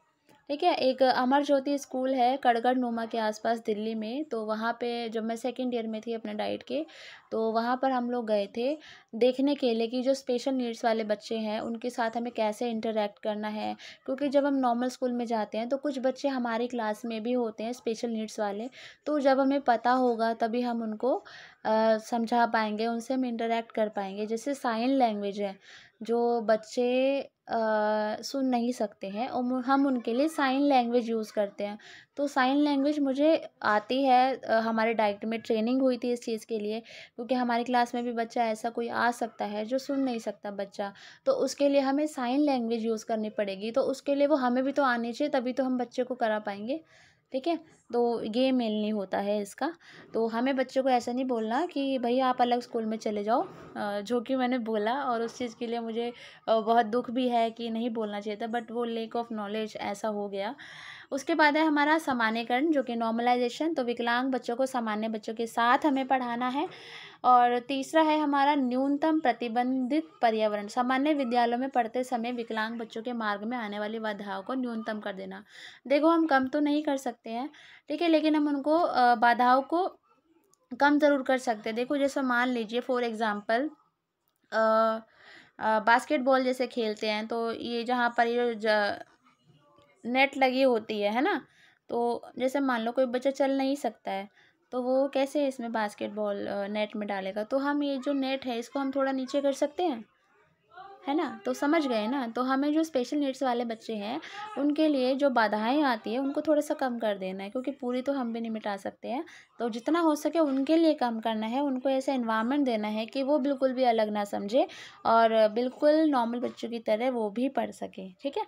ठीक है, एक अमर ज्योति स्कूल है कड़गड़ नुमा के आसपास दिल्ली में तो वहाँ पे जब मैं सेकेंड ईयर में थी अपने डाइट के तो वहाँ पर हम लोग गए थे देखने के लिए कि जो स्पेशल नीड्स वाले बच्चे हैं, उनके साथ हमें कैसे इंटरेक्ट करना है। क्योंकि जब हम नॉर्मल स्कूल में जाते हैं तो कुछ बच्चे हमारी क्लास में भी होते हैं स्पेशल नीड्स वाले तो जब हमें पता होगा, तभी हम उनको समझा पाएँगे, उनसे हम इंटरेक्ट कर पाएँगे। जैसे साइन लैंग्वेज है, जो बच्चे सुन नहीं सकते हैं और हम उनके लिए साइन लैंग्वेज यूज़ करते हैं। तो साइन लैंग्वेज मुझे आती है हमारे डाइट में ट्रेनिंग हुई थी इस चीज़ के लिए, क्योंकि हमारी क्लास में भी बच्चा ऐसा कोई आ सकता है जो सुन नहीं सकता बच्चा। तो उसके लिए हमें साइन लैंग्वेज यूज़ करनी पड़ेगी तो उसके लिए वो हमें भी तो आनी चाहिए, तभी तो हम बच्चे को करा पाएँगे। ठीक है? तो ये मेल नहीं होता है इसका। तो हमें बच्चों को ऐसा नहीं बोलना कि भाई आप अलग स्कूल में चले जाओ जो कि मैंने बोला और उस चीज़ के लिए मुझे बहुत दुख भी है कि नहीं बोलना चाहिए था बट वो लेक ऑफ़ नॉलेज ऐसा हो गया। उसके बाद है हमारा सामान्यकरण, जो कि नॉर्मलाइजेशन तो विकलांग बच्चों को सामान्य बच्चों के साथ हमें पढ़ाना है। और तीसरा है हमारा न्यूनतम प्रतिबंधित पर्यावरण। सामान्य विद्यालयों में पढ़ते समय विकलांग बच्चों के मार्ग में आने वाली बाधाओं को न्यूनतम कर देना। देखो, हम कम तो नहीं कर सकते हैं, ठीक है, लेकिन हम उनको बाधाओं को कम ज़रूर कर सकते हैं। देखो, जैसे मान लीजिए फॉर एग्ज़ाम्पल बास्केटबॉल जैसे खेलते हैं तो ये जहाँ पर ये नेट लगी होती है है ना? तो जैसे मान लो कोई बच्चा चल नहीं सकता है तो वो कैसे इसमें बास्केटबॉल नेट में डालेगा? तो हम ये जो नेट है, इसको हम थोड़ा नीचे कर सकते हैं? है ना? तो समझ गए ना? तो हमें जो स्पेशल नीड्स वाले बच्चे हैं, उनके लिए जो बाधाएँ आती है, उनको थोड़ा सा कम कर देना है, क्योंकि पूरी तो हम भी नहीं मिटा सकते हैं। तो जितना हो सके उनके लिए कम करना है, उनको ऐसा इन्वायरमेंट देना है कि वो बिल्कुल भी अलग ना समझे और बिल्कुल नॉर्मल बच्चों की तरह वो भी पढ़ सके, ठीक है?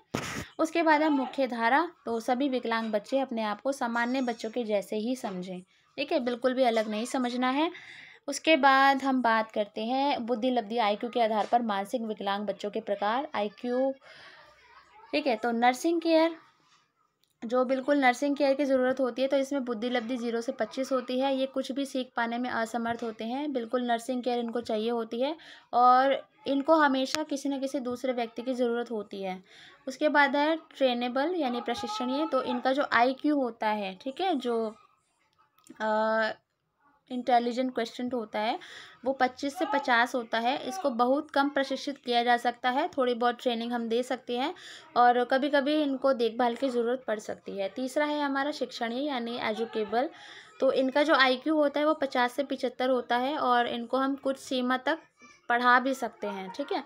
उसके बाद है मुख्य धारा तो सभी विकलांग बच्चे अपने आप को सामान्य बच्चों के जैसे ही समझें। ठीक है, बिल्कुल भी अलग नहीं समझना है। उसके बाद हम बात करते हैं बुद्धि लब्धि आईक्यू के आधार पर मानसिक विकलांग बच्चों के प्रकार। आईक्यू ठीक है तो नर्सिंग केयर जो बिल्कुल नर्सिंग केयर की ज़रूरत होती है तो इसमें बुद्धि लब्धि ज़ीरो से पच्चीस होती है। ये कुछ भी सीख पाने में असमर्थ होते हैं। बिल्कुल नर्सिंग केयर इनको चाहिए होती है और इनको हमेशा किसी न किसी दूसरे व्यक्ति की ज़रूरत होती है। उसके बाद है ट्रेनेबल यानी प्रशिक्षणीय तो इनका जो आई क्यू होता है, ठीक है, जो इंटेलिजेंट क्वेश्चन होता है। वो पच्चीस से पचास होता है। इसको बहुत कम प्रशिक्षित किया जा सकता है। थोड़ी बहुत ट्रेनिंग हम दे सकते हैं और कभी कभी इनको देखभाल की ज़रूरत पड़ सकती है। तीसरा है हमारा शिक्षणीय यानी एजुकेबल तो इनका जो आईक्यू होता है वो पचास से पिचहत्तर होता है और इनको हम कुछ सीमा तक पढ़ा भी सकते हैं। ठीक है?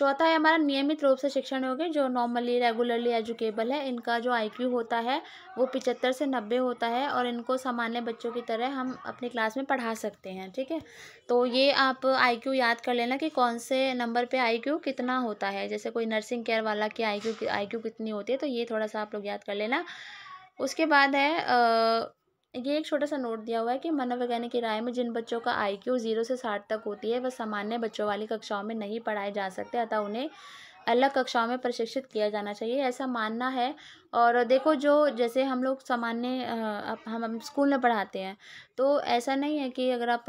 चौथा है, हमारा नियमित रूप से शिक्षण योग्य, जो नॉर्मली रेगुलरली एजुकेबल है, इनका जो आईक्यू होता है, वो पिचहत्तर से नब्बे होता है और इनको सामान्य बच्चों की तरह हम अपनी क्लास में पढ़ा सकते हैं, ठीक है? तो ये आप आईक्यू याद कर लेना कि कौन से नंबर पे आईक्यू कितना होता है। जैसे कोई नर्सिंग केयर वाला की आईक्यू आईक्यू कितनी होती है तो ये थोड़ा सा आप लोग याद कर लेना। उसके बाद है ये एक छोटा सा नोट दिया हुआ है कि मनोवैज्ञानिक की राय में जिन बच्चों का आई क्यू ज़ीरो से साठ तक होती है, वह सामान्य बच्चों वाली कक्षाओं में नहीं पढ़ाए जा सकते, अतः उन्हें अलग कक्षाओं में प्रशिक्षित किया जाना चाहिए। ऐसा मानना है और देखो जो जैसे हम लोग सामान्य हम हम स्कूल में पढ़ाते हैं तो ऐसा नहीं है कि अगर आप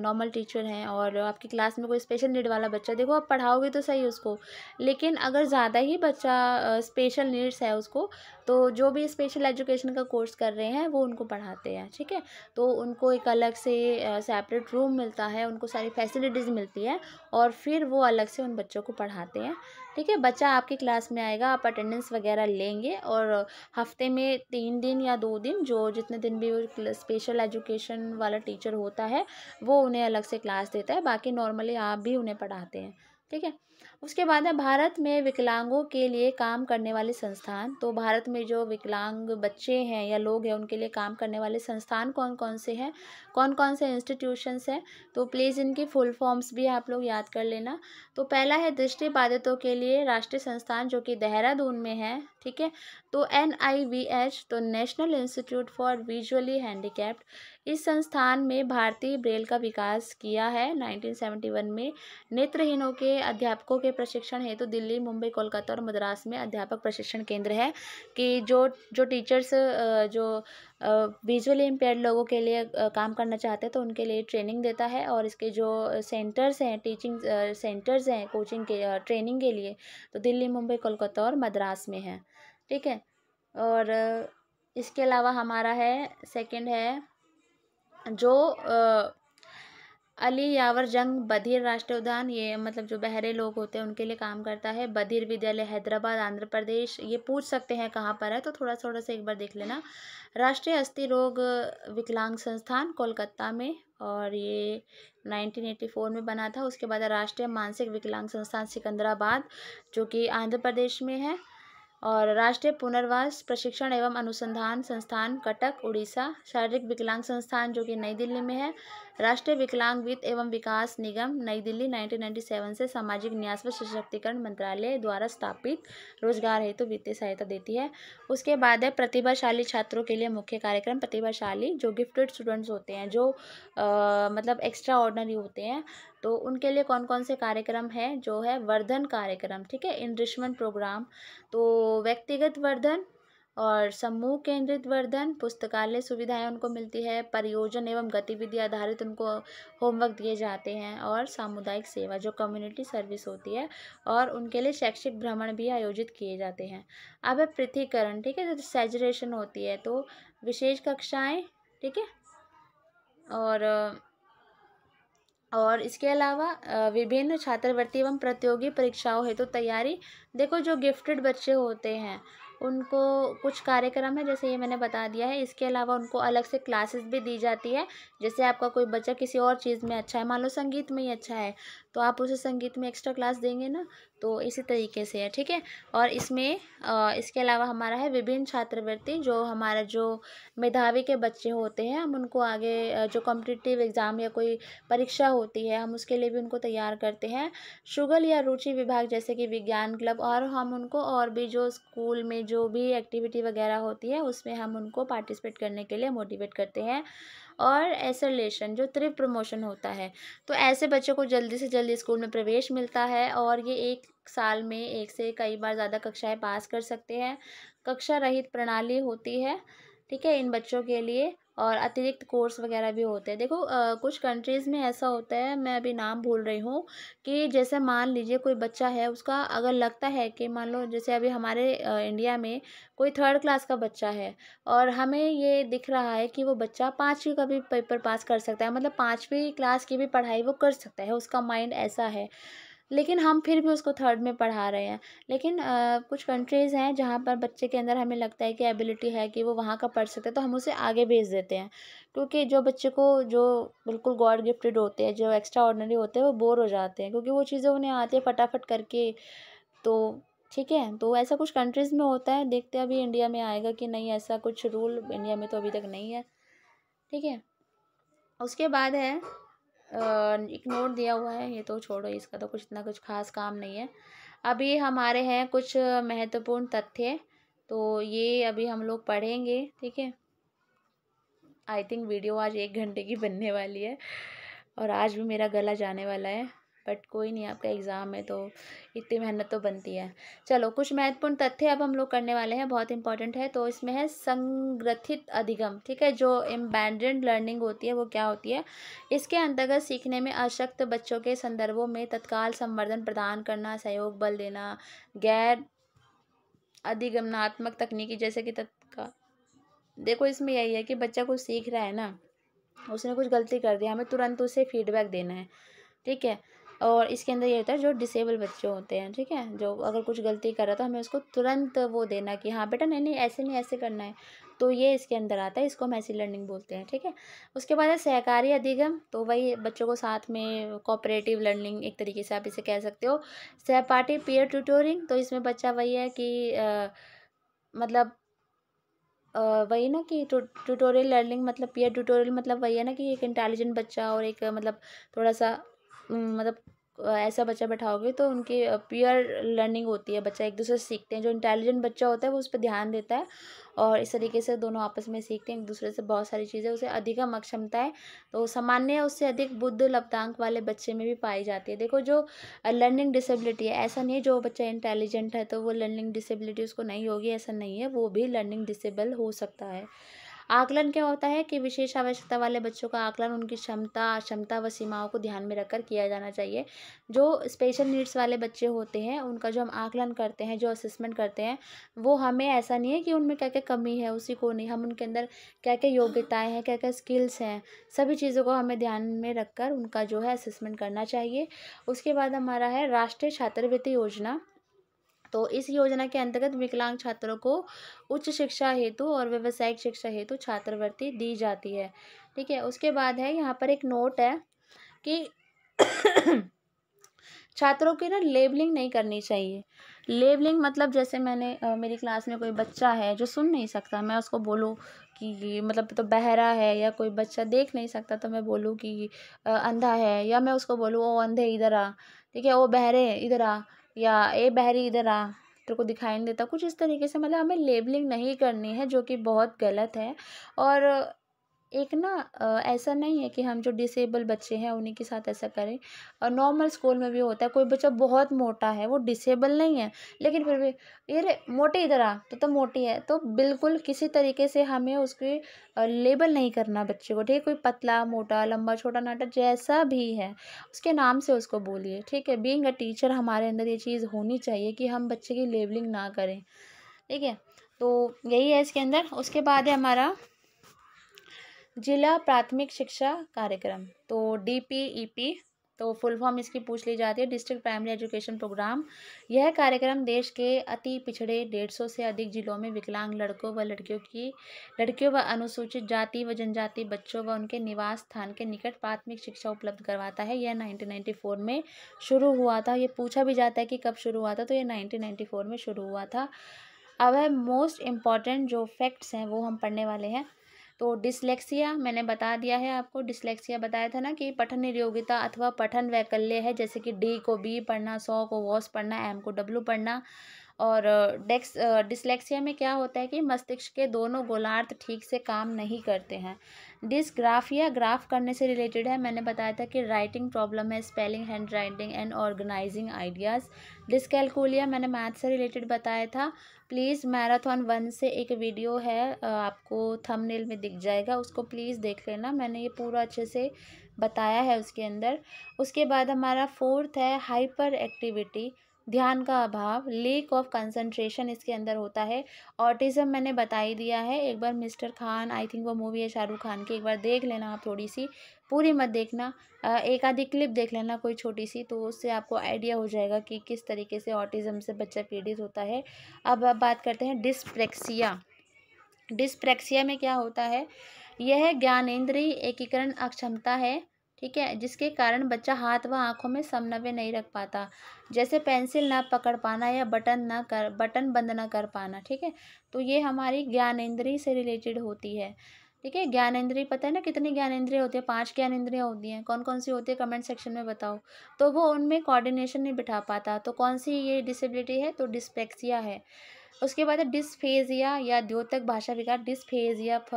नॉर्मल टीचर हैं और आपकी क्लास में कोई स्पेशल नीड वाला बच्चा देखो आप पढ़ाओगे तो सही उसको, लेकिन अगर ज़्यादा ही बच्चा स्पेशल नीड्स है उसको तो जो भी स्पेशल एजुकेशन का कोर्स कर रहे हैं, वो उनको पढ़ाते हैं, ठीक है? तो उनको एक अलग से सेपरेट रूम मिलता है, उनको सारी फैसिलिटीज़ मिलती है और फिर वो अलग से उन बच्चों को पढ़ाते हैं। ठीक है, बच्चा आपके क्लास में आएगा, आप अटेंडेंस वगैरह लेंगे और हफ़्ते में तीन दिन या दो दिन जो जितने दिन भी वो स्पेशल एजुकेशन वाला टीचर होता है, वो उन्हें अलग से क्लास देता है, बाकी नॉर्मली आप भी उन्हें पढ़ाते हैं, ठीक है? उसके बाद है भारत में विकलांगों के लिए काम करने वाले संस्थान। तो भारत में जो विकलांग बच्चे हैं या लोग हैं, उनके लिए काम करने वाले संस्थान कौन कौन से हैं? कौन कौन से इंस्टीट्यूशंस हैं? तो प्लीज़ इनकी फुल फॉर्म्स भी आप लोग याद कर लेना। तो पहला है दृष्टि बाधितों के लिए राष्ट्रीय संस्थान, जो कि देहरादून में है, ठीक है? तो एन आई वी एच तो national institute for visually handicapped इस संस्थान में भारतीय ब्रेल का विकास किया है। 1971 में नेत्रहीनों के अध्यापकों के प्रशिक्षण हेतु तो दिल्ली, मुंबई, कोलकाता और मद्रास में अध्यापक प्रशिक्षण केंद्र है कि जो जो टीचर्स जो विजुअली इम्पेयर लोगों के लिए काम करना चाहते हैं तो उनके लिए ट्रेनिंग देता है और इसके जो सेंटर्स हैं, टीचिंग सेंटर्स हैं, कोचिंग के ट्रेनिंग के लिए तो दिल्ली, मुंबई, कोलकाता और मद्रास में है। ठीक है? और इसके अलावा हमारा है, सेकंड है जो अली यावर जंग बधिर राष्ट्रीय उद्यान ये मतलब जो बहरे लोग होते हैं, उनके लिए काम करता है। बधिर विद्यालय हैदराबाद, आंध्र प्रदेश, ये पूछ सकते हैं कहाँ पर है तो थोड़ा थोड़ा सा एक बार देख लेना। राष्ट्रीय अस्थि रोग विकलांग संस्थान कोलकाता में, और ये 1984 में बना था। उसके बाद राष्ट्रीय मानसिक विकलांग संस्थान सिकंदराबाद, जो कि आंध्र प्रदेश में है। और राष्ट्रीय पुनर्वास प्रशिक्षण एवं अनुसंधान संस्थान कटक, उड़ीसा, शारीरिक विकलांग संस्थान जो कि नई दिल्ली में है। राष्ट्रीय विकलांग वित्त एवं विकास निगम नई दिल्ली 1997 से सामाजिक न्यास व सशक्तिकरण मंत्रालय द्वारा स्थापित रोज़गार हेतु तो वित्तीय सहायता देती है। उसके बाद है प्रतिभाशाली छात्रों के लिए मुख्य कार्यक्रम प्रतिभाशाली जो गिफ्टेड स्टूडेंट्स होते हैं जो आ, मतलब एक्स्ट्रा ऑर्डनरी होते हैं। तो उनके लिए कौन कौन से कार्यक्रम है? जो है वर्धन कार्यक्रम ठीक है? इनरिचमेंट प्रोग्राम तो व्यक्तिगत वर्धन और समूह केंद्रित वर्धन, पुस्तकालय सुविधाएँ उनको मिलती है, परियोजन एवं गतिविधि आधारित उनको होमवर्क दिए जाते हैं और सामुदायिक सेवा, जो कम्युनिटी सर्विस होती है और उनके लिए शैक्षिक भ्रमण भी आयोजित किए जाते हैं। अब है पृथ्वीकरण, ठीक है तो सेचुरेशन होती है तो विशेष कक्षाएँ, ठीक है, और और इसके अलावा विभिन्न छात्रवृत्ति एवं प्रतियोगी परीक्षाओं हेतु तो तैयारी, देखो जो गिफ्टेड बच्चे होते हैं उनको कुछ कार्यक्रम है, जैसे ये मैंने बता दिया है। इसके अलावा उनको अलग से क्लासेस भी दी जाती है जैसे आपका कोई बच्चा किसी और चीज़ में अच्छा है। मान लो संगीत में ही अच्छा है तो आप उसे संगीत में एक्स्ट्रा क्लास देंगे ना तो इसी तरीके से है, ठीक है? और इसमें इसके अलावा हमारा है विभिन्न छात्रवृत्ति जो हमारा जो मेधावी के बच्चे होते हैं, हम उनको आगे जो कॉम्पिटिटिव एग्ज़ाम या कोई परीक्षा होती है, हम उसके लिए भी उनको तैयार करते हैं। शुगल या रुचि विभाग जैसे कि विज्ञान क्लब और हम उनको और भी जो स्कूल में जो भी एक्टिविटी वगैरह होती है, उसमें हम उनको पार्टिसिपेट करने के लिए मोटिवेट करते हैं। और एसोलेशन जो त्रिव प्रमोशन होता है। तो ऐसे बच्चों को जल्दी से जल्दी स्कूल में प्रवेश मिलता है और ये एक साल में एक से कई बार ज़्यादा कक्षाएँ पास कर सकते हैं। कक्षा रहित प्रणाली होती है, ठीक है, इन बच्चों के लिए। और अतिरिक्त कोर्स वगैरह भी होते हैं। देखो आ, कुछ कंट्रीज़ में ऐसा होता है मैं अभी नाम भूल रही हूँ कि जैसे मान लीजिए कोई बच्चा है उसका अगर लगता है कि मान लो जैसे अभी हमारे इंडिया में कोई थर्ड क्लास का बच्चा है और हमें ये दिख रहा है कि वो बच्चा पाँचवीं का भी पेपर पास कर सकता है मतलब पाँचवीं क्लास की भी पढ़ाई वो कर सकता है उसका माइंड ऐसा है। लेकिन हम फिर भी उसको थर्ड में पढ़ा रहे हैं। लेकिन आ, कुछ कंट्रीज़ हैं जहाँ पर बच्चे के अंदर हमें लगता है कि एबिलिटी है कि वो वहाँ का पढ़ सकते हैं तो हम उसे आगे भेज देते हैं। क्योंकि जो बच्चे को जो बिल्कुल गॉड गिफ्टेड होते हैं जो एक्स्ट्रा ऑर्डनरी होते हैं वो बोर हो जाते हैं क्योंकि वो चीज़ें उन्हें आती है फटाफट करके। तो ठीक है तो ऐसा कुछ कंट्रीज़ में होता है देखते हैं अभी इंडिया में आएगा कि नहीं ऐसा कुछ रूल इंडिया में तो अभी तक नहीं है। ठीक है उसके बाद है नोट दिया हुआ है, ये तो छोड़ो, इसका तो कुछ इतना कुछ खास काम नहीं है। अभी हमारे हैं कुछ महत्वपूर्ण तथ्य तो ये अभी हम लोग पढ़ेंगे, ठीक है? आई थिंक वीडियो आज एक घंटे की बनने वाली है, और आज भी मेरा गला जाने वाला है। बट कोई नहीं, आपका एग्ज़ाम है तो इतनी मेहनत तो बनती है। चलो, कुछ महत्वपूर्ण तथ्य अब हम लोग करने वाले हैं, बहुत इंपॉर्टेंट है तो इसमें है संग्रथित अधिगम, ठीक है? जो एम्बेडेड लर्निंग होती है, वो क्या होती है? इसके अंतर्गत सीखने में अशक्त बच्चों के संदर्भों में तत्काल संवर्धन प्रदान करना, सहयोग, बल देना, गैर अधिगमनात्मक तकनीकी, जैसे कि तत्काल देखो, इसमें यही है कि बच्चा कुछ सीख रहा है ना, उसने कुछ गलती कर दिया हमें तुरंत उसे फीडबैक देना है, ठीक है? और इसके अंदर ये होता है जो डिसेबल बच्चे होते हैं ठीक है? जो अगर कुछ गलती कर रहा तो हमें उसको तुरंत वो देना कि हाँ बेटा नहीं नहीं ऐसे नहीं ऐसे करना है। तो ये इसके अंदर आता है इसको हम ऐसी लर्निंग बोलते हैं ठीक है? उसके बाद है सहकारी अधिगम तो वही बच्चों को साथ में कोऑपरेटिव लर्निंग एक तरीके से आप इसे कह सकते हो। सहपाठी पीयर ट्यूटोरिंग तो इसमें बच्चा वही है कि आ, मतलब वही ना कि ट्यूटोरियल लर्निंग मतलब पीयर ट्यूटोरियल मतलब वही है ना कि एक इंटेलिजेंट बच्चा और एक मतलब थोड़ा सा मतलब ऐसा बच्चा बैठाओगे तो उनकी पीयर लर्निंग होती है। बच्चा एक दूसरे से सीखते हैं। जो इंटेलिजेंट बच्चा होता है वो उस पर ध्यान देता है और इस तरीके से दोनों आपस में सीखते हैं। एक दूसरे से बहुत सारी चीज़ें, उसे अधिकम अक्षमता है तो सामान्य उससे अधिक बुद्ध लब्धांक वाले बच्चे में भी पाई जाती है। देखो, जो लर्निंग डिसेबिलिटी है, ऐसा नहीं है जो बच्चा इंटेलिजेंट है तो वो लर्निंग डिसेबिलिटी उसको नहीं होगी, ऐसा नहीं है। वो भी लर्निंग डिसेबल हो सकता है। आकलन क्या होता है कि विशेष आवश्यकता वाले बच्चों का आकलन उनकी क्षमता अक्षमता व सीमाओं को ध्यान में रखकर किया जाना चाहिए। जो स्पेशल नीड्स वाले बच्चे होते हैं, उनका जो हम आकलन करते हैं, जो असेसमेंट करते हैं, वो हमें ऐसा नहीं है कि उनमें क्या क्या कमी है, उसी को नहीं। हम उनके अंदर क्या क्या योग्यताएँ हैं क्या क्या स्किल्स हैं, सभी चीज़ों को हमें ध्यान में रख उनका जो है असेसमेंट करना चाहिए। उसके बाद हमारा है राष्ट्रीय छात्रवृत्ति योजना। तो इस योजना के अंतर्गत विकलांग छात्रों को उच्च शिक्षा हेतु और व्यावसायिक शिक्षा हेतु छात्रवृत्ति दी जाती है। ठीक है उसके बाद है यहाँ पर एक नोट है कि छात्रों की ना लेबलिंग नहीं करनी चाहिए। लेबलिंग मतलब जैसे मैंने आ, मेरी क्लास में कोई बच्चा है जो सुन नहीं सकता मैं उसको बोलूँ कि मतलब तो बहरा है या कोई बच्चा देख नहीं सकता तो मैं बोलूँ कि आ, अंधा है या मैं उसको बोलूँ ओ अंधे इधर आ। ठीक है ओ बहरे इधर आ। या, ए, बहरी, इधर आ, तेरे को दिखाई नहीं देता। कुछ इस तरीके से मतलब हमें लेबलिंग नहीं करनी है, जो कि बहुत गलत है। और एक ना ऐसा नहीं है कि हम जो डिसेबल बच्चे हैं उन्हीं के साथ ऐसा करें। और नॉर्मल स्कूल में भी होता है, कोई बच्चा बहुत मोटा है, वो डिसेबल नहीं है, लेकिन फिर भी, ये रे, मोटे इधर आ तो तो मोटी है तो बिल्कुल किसी तरीके से हमें उसके लेबल नहीं करना बच्चे को, ठीक है? कोई पतला, मोटा, लंबा, छोटा, नाटा जैसा भी है, उसके नाम से उसको बोलिए, ठीक है? बींग अ टीचर हमारे अंदर ये चीज़ होनी चाहिए कि हम बच्चे की लेबलिंग ना करें, ठीक है? तो यही है इसके अंदर, उसके बाद है हमारा जिला प्राथमिक शिक्षा कार्यक्रम तो डी पी ई पी तो फुल फॉर्म इसकी पूछ ली जाती है। डिस्ट्रिक्ट प्राइमरी एजुकेशन प्रोग्राम यह कार्यक्रम देश के अति पिछड़े डेढ़ सौ से अधिक जिलों में विकलांग लड़कों व लड़कियों की, लड़कियों व अनुसूचित जाति व जनजाति बच्चों व उनके निवास स्थान के निकट प्राथमिक शिक्षा उपलब्ध करवाता है। यह 1994 में शुरू हुआ था। ये पूछा भी जाता है कि कब शुरू हुआ था तो ये 1994 में शुरू हुआ था। अब मोस्ट इंपॉर्टेंट जो फैक्ट्स हैं वो हम पढ़ने वाले हैं। तो डिसलेक्सिया, मैंने बता दिया है आपको, डिसलेक्सिया बताया था ना कि पठन निर्योगिता अथवा पठन वैकल्य है, जैसे कि डी को बी पढ़ना, सौ को वॉस पढ़ना, एम को डब्लू पढ़ना और डेक्स डिसलेक्सिया में क्या होता है कि मस्तिष्क के दोनों गोलार्थ ठीक से काम नहीं करते हैं। डिसग्राफिया ग्राफ करने से रिलेटेड है, मैंने बताया था कि राइटिंग प्रॉब्लम है, spelling handwriting and organizing ideas. Dyscalculia मैंने मैथ से रिलेटेड बताया था। प्लीज़ मैराथन वन से एक वीडियो है आपको थंबनेल में दिख जाएगा, उसको प्लीज़ देख लेना। मैंने ये पूरा अच्छे से बताया है उसके अंदर। उसके बाद हमारा फोर्थ है हाइपर एक्टिविटी ध्यान का अभाव लेक ऑफ़ कंसंट्रेशन इसके अंदर होता है। ऑटिज़म मैंने बता ही दिया है। एक बार मिस्टर खान आई थिंक वो मूवी है शाहरुख खान की, एक बार देख लेना आप थोड़ी सी पूरी मत देखना। एक आधी क्लिप देख लेना कोई छोटी सी तो उससे आपको आइडिया हो जाएगा कि किस तरीके से ऑटिज़म से बच्चा पीड़ित होता है। अब अब बात करते हैं डिस्प्रेक्सिया डिस्प्रेक्सिया में क्या होता है? यह ज्ञानेन्द्रीय एकीकरण अक्षमता है। ठीक है, जिसके कारण बच्चा हाथ व आँखों में समन्वय नहीं रख पाता। जैसे पेंसिल ना पकड़ पाना या बटन ना कर, बटन बंद ना कर पाना, ठीक है? तो ये हमारी ज्ञानेंद्रीय से रिलेटेड होती है। ठीक है, ज्ञानेंद्रिय पता है ना कितनी ज्ञानेंद्रिय होती है? पाँच ज्ञानेंद्रियाँ होती हैं। कौन कौन सी होती है कमेंट सेक्शन में बताओ। तो वो उनमें कोऑर्डिनेशन नहीं बिठा पाता। तो कौन सी ये डिसेबिलिटी है? तो डिस्पेक्सिया है। उसके बाद है डिस्फेजिया या द्योतक भाषा विकार डिस्फेजिया फ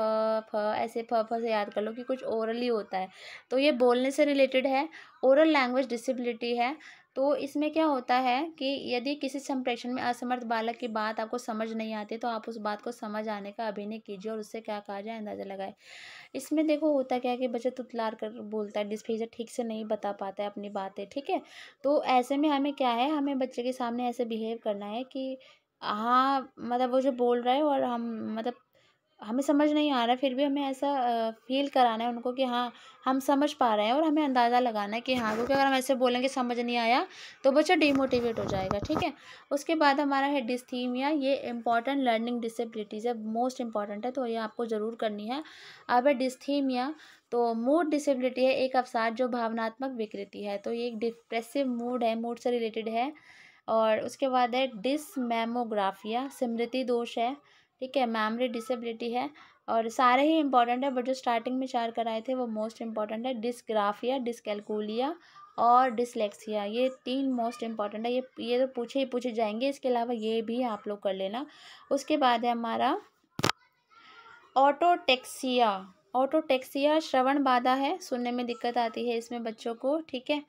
फ, ऐसे फ फ से याद कर लो कि कुछ ओरली होता है। तो ये बोलने से रिलेटेड है ओरल लैंग्वेज डिसेबिलिटी है। तो इसमें क्या होता है कि यदि किसी संप्रेषण में असमर्थ बालक की बात आपको समझ नहीं आती तो आप उस बात को समझ आने का अभिनय कीजिए और उससे क्या कहा जाए, अंदाज़ा लगाए। इसमें देखो होता क्या है कि बच्चा तुतलार कर बोलता है डिस्फेजर ठीक से नहीं बता पाता है अपनी बातें, ठीक है? तो ऐसे में हमें क्या है, हमें बच्चे के सामने ऐसे बिहेव करना है कि हाँ मतलब वो जो बोल रहा है और हम मतलब हमें समझ नहीं आ रहा, फिर भी हमें ऐसा फील कराना है उनको कि हाँ हम समझ पा रहे हैं और हमें अंदाज़ा लगाना है कि हाँ क्योंकि अगर हम ऐसे बोलेंगे समझ नहीं आया तो बच्चा डिमोटिवेट हो जाएगा, ठीक है? उसके बाद हमारा है डिस्थीमिया ये इंपॉर्टेंट लर्निंग डिसेबिलिटीज़ है मोस्ट इंपॉर्टेंट है तो ये आपको ज़रूर करनी है। अब है डिस्थीमिया तो मूड डिसेबिलिटी है एक अवसाद जो भावनात्मक विकृति है तो ये एक डिप्रेसिव मूड है मूड से रिलेटेड है। और उसके बाद है डिसमेमोग्राफिया स्मृति दोष है, ठीक है मेमोरी डिसेबिलिटी है और सारे ही इंपॉर्टेंट है बट जो स्टार्टिंग में चार कराए थे, वो मोस्ट इंपॉर्टेंट है डिसग्राफिया डिसकैलकुलिया और डिसलेक्सिया ये तीन मोस्ट इंपॉर्टेंट है, ये ये तो पूछे ही पूछे जाएँगे, इसके अलावा ये भी आप लोग कर लेना। उसके बाद है हमारा ऑटोटेक्सिया ऑटोटेक्सिया श्रवण बाधा है, सुनने में दिक्कत आती है इसमें बच्चों को, ठीक है?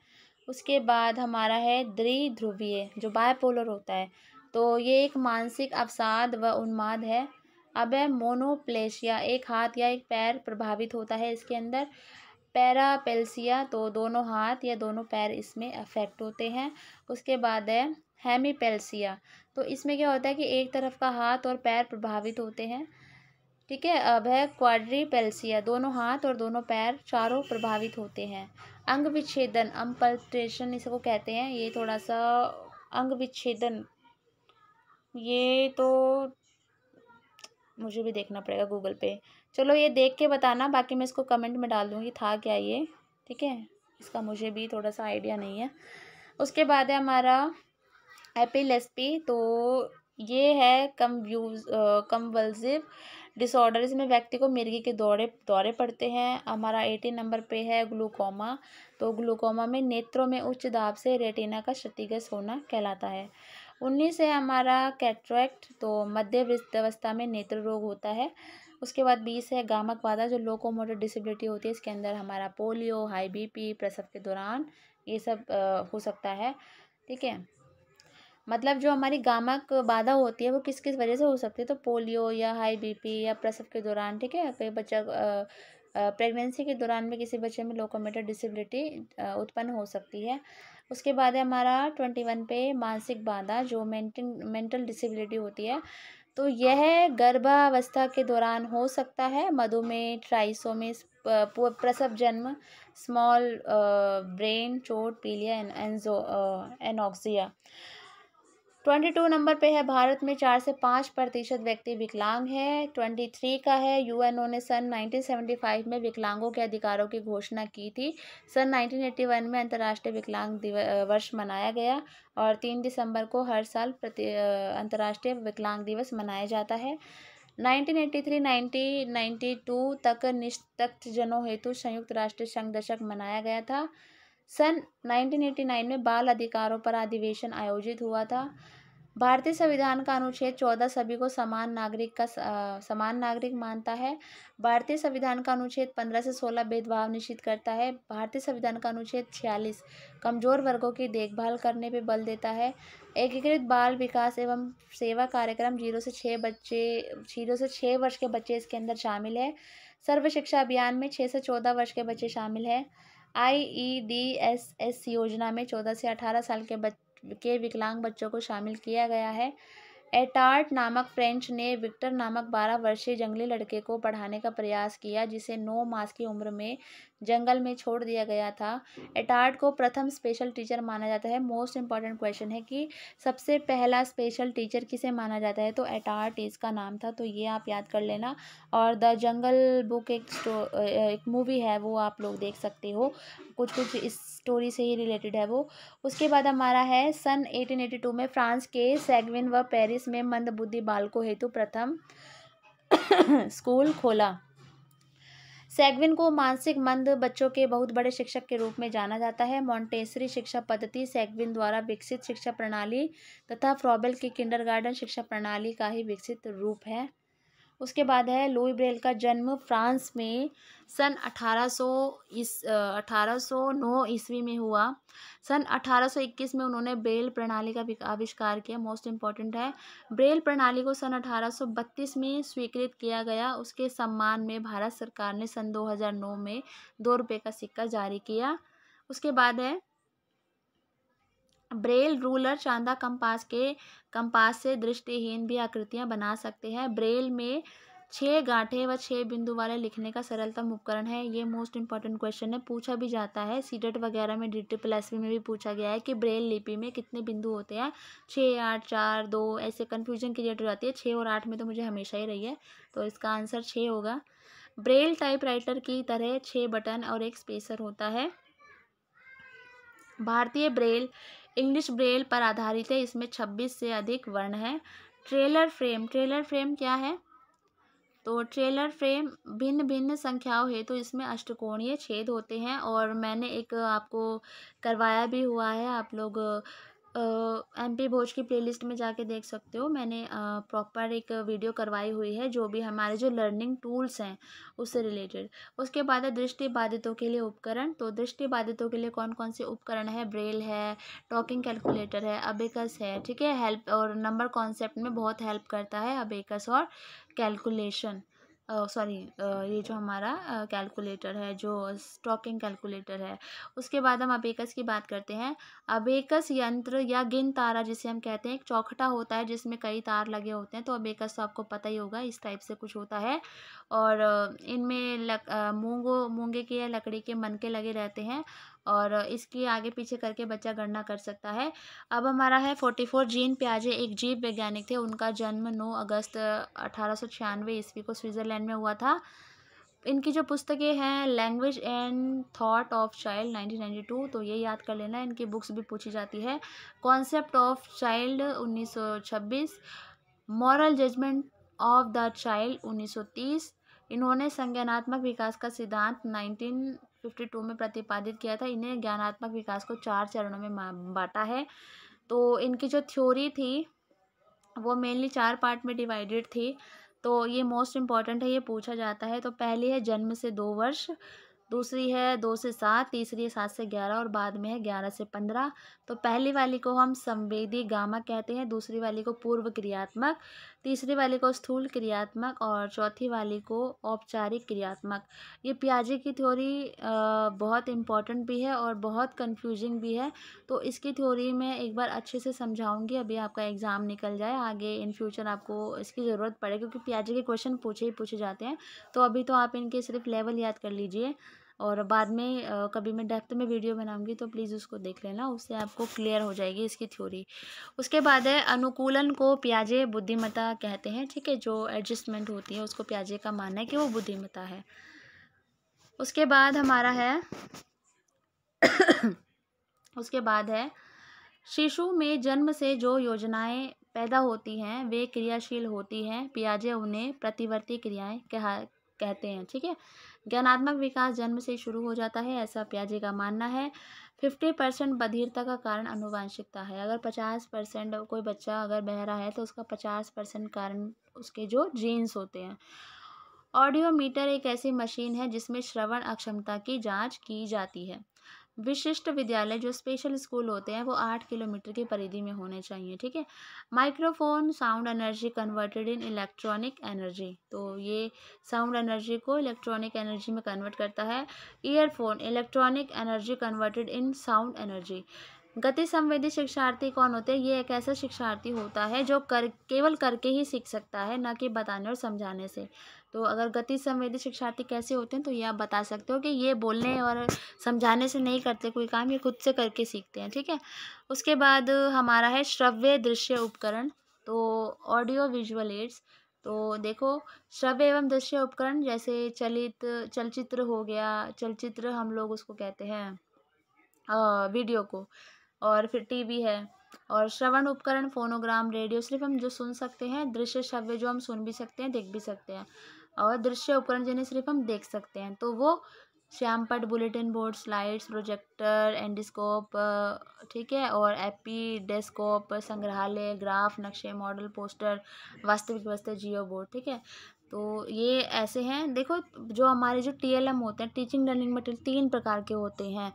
उसके बाद हमारा है द्विध्रुवीय, जो बायपोलर होता है। तो ये एक मानसिक अवसाद व उन्माद है। अब है मोनोप्लेशिया एक हाथ या एक पैर प्रभावित होता है इसके अंदर। पैरापेल्सिया तो दोनों हाथ या दोनों पैर इसमें अफेक्ट होते हैं। उसके बाद है हेमीपेल्सिया तो इसमें क्या होता है कि एक तरफ़ का हाथ और पैर प्रभावित होते हैं। ठीक है, अब है क्वाड्रीपेल्सिया दोनों हाथ और दोनों पैर चारों प्रभावित होते हैं। अंग विच्छेदन अम्पल्ट्रेशन इसको कहते हैं। ये थोड़ा सा अंग विच्छेदन। ये तो मुझे भी देखना पड़ेगा गूगल पे। चलो ये देख के बताना, बाकी मैं इसको कमेंट में डाल दूँगी, था क्या ये? ठीक है? इसका मुझे भी थोड़ा सा आइडिया नहीं है। उसके बाद है हमारा एपिलेस्पी तो ये है कम व्यूज़ कम्वल्सिव डिसऑर्डर इसमें व्यक्ति को मिर्गी के दौरे दौरे पड़ते हैं। हमारा एटीन नंबर पे है ग्लूकोमा। तो ग्लूकोमा में नेत्रों में उच्च दाब से रेटिना का क्षतिग्रस्त होना कहलाता है। उन्नीस है हमारा कैट्रैक्ट तो मध्य अवस्था में नेत्र रोग होता है। उसके बाद बीस है गामक बाधा जो लोकोमोटर डिसेबिलिटी होती है। इसके अंदर हमारा पोलियो हाई बीपी प्रसव के दौरान ये सब आ, हो सकता है। ठीक है? मतलब जो हमारी गामक बाधा होती है, वो किस किस वजह से हो सकती है? तो पोलियो या हाई बीपी या प्रसव के दौरान, ठीक है? कई बच्चा प्रेगनेंसी के दौरान में किसी बच्चे में लोकोमेटर डिसेबिलिटी उत्पन्न हो सकती है। उसके बाद है हमारा ट्वेंटी वन पे मानसिक बाधा, जो मेंटल मेंटल डिसेबिलिटी होती है। तो यह गर्भावस्था के दौरान हो सकता है। मधुमेह, ट्राइसोमिस प्रसव जन्म, स्मॉल ब्रेन, चोट, पीलिया एनजो एनॉक्सिया। ट्वेंटी टू नंबर पे है, भारत में चार से पाँच प्रतिशत व्यक्ति विकलांग है। ट्वेंटी थ्री का है यूएनओ ने सन नाइनटीन सेवेंटी फाइव में विकलांगों के अधिकारों की घोषणा की थी। सन नाइनटीन एट्टी वन में अंतर्राष्ट्रीय विकलांग वर्ष मनाया गया और तीन दिसंबर को हर साल प्रति अंतर्राष्ट्रीय विकलांग दिवस मनाया जाता है। Nineteen eighty three, nineteen ninety two तक निस्तक्त जनों हेतु संयुक्त राष्ट्र संघ दशक मनाया गया था। सन 1989 में बाल अधिकारों पर अधिवेशन आयोजित हुआ था। भारतीय संविधान का अनुच्छेद चौदह सभी को समान नागरिक का समान नागरिक मानता है। भारतीय संविधान का अनुच्छेद पंद्रह से सोलह भेदभाव निश्चित करता है। भारतीय संविधान का अनुच्छेद छियालीस कमज़ोर वर्गों की देखभाल करने पर बल देता है। एकीकृत बाल विकास एवं सेवा कार्यक्रम ज़ीरो से छः बच्चे, ज़ीरो से छः वर्ष के बच्चे इसके अंदर शामिल है। सर्व शिक्षा अभियान में छः से चौदह वर्ष के बच्चे शामिल हैं। I E D S S योजना में चौदह से अठारह साल के विकलांग बच्चों को शामिल किया गया है। एटार्ट नामक फ्रेंच ने विक्टर नामक बारह वर्षीय जंगली लड़के को पढ़ाने का प्रयास किया, जिसे नौ मास की उम्र में जंगल में छोड़ दिया गया था। एटार्ट को प्रथम स्पेशल टीचर माना जाता है। मोस्ट इंपॉर्टेंट क्वेश्चन है कि सबसे पहला स्पेशल टीचर किसे माना जाता है? तो एटार्ट इसका नाम था तो ये आप याद कर लेना। और द जंगल बुक एक एक मूवी है, वो आप लोग देख सकते हो। कुछ कुछ इस स्टोरी से ही रिलेटेड है वो। उसके बाद हमारा है सन 1882 में फ्रांस के सेगविन व पेरिस में मंदबुद्धि बालकों हेतु प्रथम स्कूल खोला। सैगविन को मानसिक मंद बच्चों के बहुत बड़े शिक्षक के रूप में जाना जाता है। मॉन्टेसरी शिक्षा पद्धति सेगविन द्वारा विकसित शिक्षा प्रणाली तथा फ्रॉबेल की किंडरगार्टन शिक्षा प्रणाली का ही विकसित रूप है। उसके बाद है लुई ब्रेल का जन्म फ्रांस में सन 1800 इस अठारह सौ नौ ईस्वी में हुआ। सन 1821 में उन्होंने ब्रेल प्रणाली का आविष्कार किया। मोस्ट इंपॉर्टेंट है, ब्रेल प्रणाली को सन 1832 में स्वीकृत किया गया। उसके सम्मान में भारत सरकार ने सन 2009 में दो रुपये का सिक्का जारी किया। उसके बाद है ब्रेल रूलर चांदा कंपास के कंपास से दृष्टिहीन भी आकृतियाँ बना सकते हैं। ब्रेल में छः गांठे व छः बिंदु वाले लिखने का सरलतम उपकरण है। ये मोस्ट इंपॉर्टेंट क्वेश्चन है। पूछा भी जाता है। सीटेट वगैरह में डी टी प्लस में भी पूछा गया है कि ब्रेल लिपि में कितने बिंदु होते हैं। छः आठ, चार, दो, ऐसे कन्फ्यूज़न क्रिएट हो जाती है। छः और आठ में तो मुझे हमेशा ही रही है तो इसका आंसर छः होगा। ब्रेल टाइप राइटर की तरह छः बटन और एक स्पेसर होता है। भारतीय ब्रेल इंग्लिश ब्रेल पर आधारित है। इसमें छब्बीस से अधिक वर्ण है। ट्रेलर फ्रेम ट्रेलर फ्रेम क्या है? तो ट्रेलर फ्रेम भिन्न भिन्न संख्याओं है तो इसमें अष्टकोणीय छेद होते हैं और मैंने एक आपको करवाया भी हुआ है। आप लोग एम पी भोज की प्लेलिस्ट में जाके देख सकते हो। मैंने प्रॉपर एक वीडियो करवाई हुई है, जो भी हमारे जो लर्निंग टूल्स हैं, उससे रिलेटेड उसके बाद है दृष्टि बाधितों के लिए उपकरण। तो दृष्टि बाधितों के लिए कौन कौन से उपकरण है? ब्रेल है टॉकिंग कैलकुलेटर है अबेकस है, ठीक है? हेल्प और नंबर कॉन्सेप्ट में बहुत हेल्प करता है अबेकस और कैलकुलेशन सॉरी ये जो हमारा कैलकुलेटर है, जो स्टॉकिंग कैलकुलेटर है, उसके बाद हम अबेकस की बात करते हैं। अबेकस यंत्र या गिन तारा जिसे हम कहते हैं, एक चौखटा होता है जिसमें कई तार लगे होते हैं तो अबेकस तो आपको पता ही होगा, इस टाइप से कुछ होता है। और इनमें लक मूंगो, मूँगे के या लकड़ी के मनके लगे रहते हैं। और इसकी आगे पीछे करके बच्चा गणना कर सकता है। अब हमारा है फोर्टी फोर जीन प्याजे एक जीव वैज्ञानिक थे, उनका जन्म नौ अगस्त, अठारह सौ छियानवे ईस्वी को स्विट्ज़रलैंड में हुआ था। इनकी जो पुस्तकें हैं language and thought of child 1992 तो ये याद कर लेना, इनकी बुक्स भी पूछी जाती है। Concept of child 1926 moral judgement of the child 1930 इन्होंने संज्ञानात्मक विकास का सिद्धांत 1952 में प्रतिपादित किया था, इन्हें ज्ञानात्मक विकास को चार चरणों में बांटा है। तो इनकी जो थ्योरी थी, वो मेनली चार पार्ट में डिवाइडेड थी। तो ये मोस्ट इंपॉर्टेंट है, ये पूछा जाता है। तो पहली है जन्म से दो वर्ष दूसरी है दो से सात, तीसरी है सात से ग्यारह और बाद में है ग्यारह से पंद्रह। तो पहली वाली को हम संवेदी गामा कहते हैं, दूसरी वाली को पूर्व क्रियात्मक, तीसरी वाली को स्थूल क्रियात्मक और चौथी वाली को औपचारिक क्रियात्मक। ये प्याजे की थ्योरी बहुत इंपॉर्टेंट भी है और बहुत कन्फ्यूजिंग भी है। तो इसकी थ्योरी मैं एक बार अच्छे से समझाऊँगी, अभी आपका एग्ज़ाम निकल जाए, आगे इन फ्यूचर आपको इसकी ज़रूरत पड़े, क्योंकि प्याजे के क्वेश्चन पूछे ही पूछे जाते हैं। तो अभी तो आप इनके सिर्फ़ लेवल याद कर लीजिए। और बाद में कभी मैं डेप्थ में वीडियो बनाऊँगी तो प्लीज़ उसको देख लेना, उससे आपको क्लियर हो जाएगी इसकी थ्योरी। उसके बाद है, अनुकूलन को प्याजे बुद्धिमता कहते हैं, ठीक है, जो एडजस्टमेंट होती है उसको प्याजे का मानना है कि वो बुद्धिमता है। उसके बाद हमारा है, उसके बाद है, शिशु में जन्म से जो योजनाएँ पैदा होती हैं, वे क्रियाशील होती हैं, पियाजे उन्हें प्रतिवर्ती क्रियाएँ कहा, कहते हैं, ठीक है। ज्ञानात्मक विकास जन्म से शुरू हो जाता है, ऐसा प्याजे का मानना है। फिफ्टी परसेंट बधिरता का कारण अनुवांशिकता है। अगर पचास परसेंट कोई बच्चा अगर बहरा है तो उसका पचास परसेंट कारण उसके जो जीन्स होते हैं। ऑडियोमीटर एक ऐसी मशीन है जिसमें श्रवण अक्षमता की जाँच की जाती है। विशिष्ट विद्यालय जो स्पेशल स्कूल होते हैं, वो आठ किलोमीटर की परिधि में होने चाहिए, ठीक है? Microphone sound energy converted in electronic energy तो ये साउंड एनर्जी को इलेक्ट्रॉनिक एनर्जी में कन्वर्ट करता है। Earphone electronic energy converted in sound energy गति संवेदी शिक्षार्थी कौन होते हैं? ये एक ऐसा शिक्षार्थी होता है जो कर, केवल करके ही सीख सकता है, ना कि बताने और समझाने से। तो अगर गति संवेदी शिक्षार्थी कैसे होते हैं तो ये आप बता सकते हो कि ये बोलने और समझाने से नहीं करते कोई काम, ये खुद से करके सीखते हैं, ठीक है? उसके बाद हमारा है श्रव्य दृश्य उपकरण तो ऑडियो विजुअल एड्स तो देखो, श्रव्य एवं दृश्य उपकरण जैसे चलित, चलचित्र हो गया, चलचित्र हम लोग उसको कहते हैं वीडियो को, और फिर टीवी है, और श्रवण उपकरण फोनोग्राम रेडियो सिर्फ़ हम जो सुन सकते हैं, दृश्य, श्रव्य जो हम सुन भी सकते हैं, देख भी सकते हैं। और दृश्य उपकरण जिन्हें सिर्फ़ हम देख सकते हैं। तो वो श्यामपट bulletin board slides projector, endoscope ठीक है, और एपी डेस्कोप संग्रहालय, ग्राफ, नक्शे, मॉडल, पोस्टर, वास्तविक व्यवस्था, जियो बोर्ड, ठीक है। तो ये ऐसे हैं। देखो, जो हमारे जो टी एल एम होते हैं, टीचिंग लर्निंग मटेरियल तीन प्रकार के होते हैं।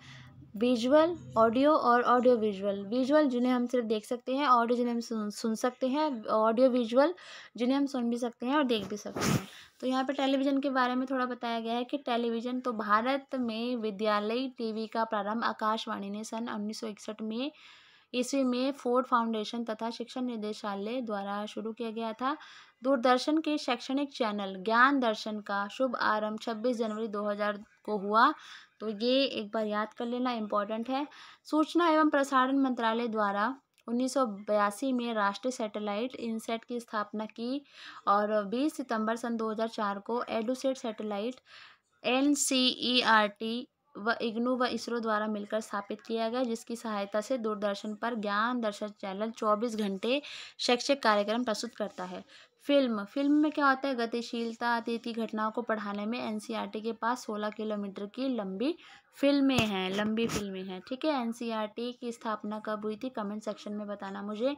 विजुअल, ऑडियो और ऑडियो विजुअल। विजुअल जिन्हें हम सिर्फ़ देख सकते हैं, ऑडियो जिन्हें हम सुन सुन सकते हैं, ऑडियो विजुअल जिन्हें हम सुन भी सकते हैं और देख भी सकते हैं। तो यहाँ पे टेलीविज़न के बारे में थोड़ा बताया गया है कि टेलीविज़न तो भारत में विद्यालय टीवी का प्रारंभ आकाशवाणी ने सन उन्नीस सौ इकसठ में ईस्वी में फोर्ड फाउंडेशन तथा शिक्षण निदेशालय द्वारा शुरू किया गया था। दूरदर्शन के शैक्षणिक चैनल ज्ञान दर्शन का शुभ आरंभ 26 जनवरी 2000 को हुआ। तो ये एक बार याद कर लेना, इम्पोर्टेंट है। सूचना एवं प्रसारण मंत्रालय द्वारा उन्नीस सौ बयासी में राष्ट्रीय सैटेलाइट इनसेट की स्थापना की और 20 सितंबर सन 2004 को EDUSAT satellite N C E R T व इग्नू व इसरो द्वारा मिलकर स्थापित किया गया, जिसकी सहायता से दूरदर्शन पर ज्ञान दर्शन चैनल 24 घंटे शैक्षिक कार्यक्रम प्रस्तुत करता है। फ़िल्म। फ़िल्म में क्या होता है? गतिशीलता अतिथि घटनाओं को पढ़ाने में एनसीईआरटी के पास 16 किलोमीटर की लंबी फ़िल्में हैं, लंबी फ़िल्में हैं। ठीक है, एनसीईआरटी की स्थापना कब हुई थी? कमेंट सेक्शन में बताना मुझे।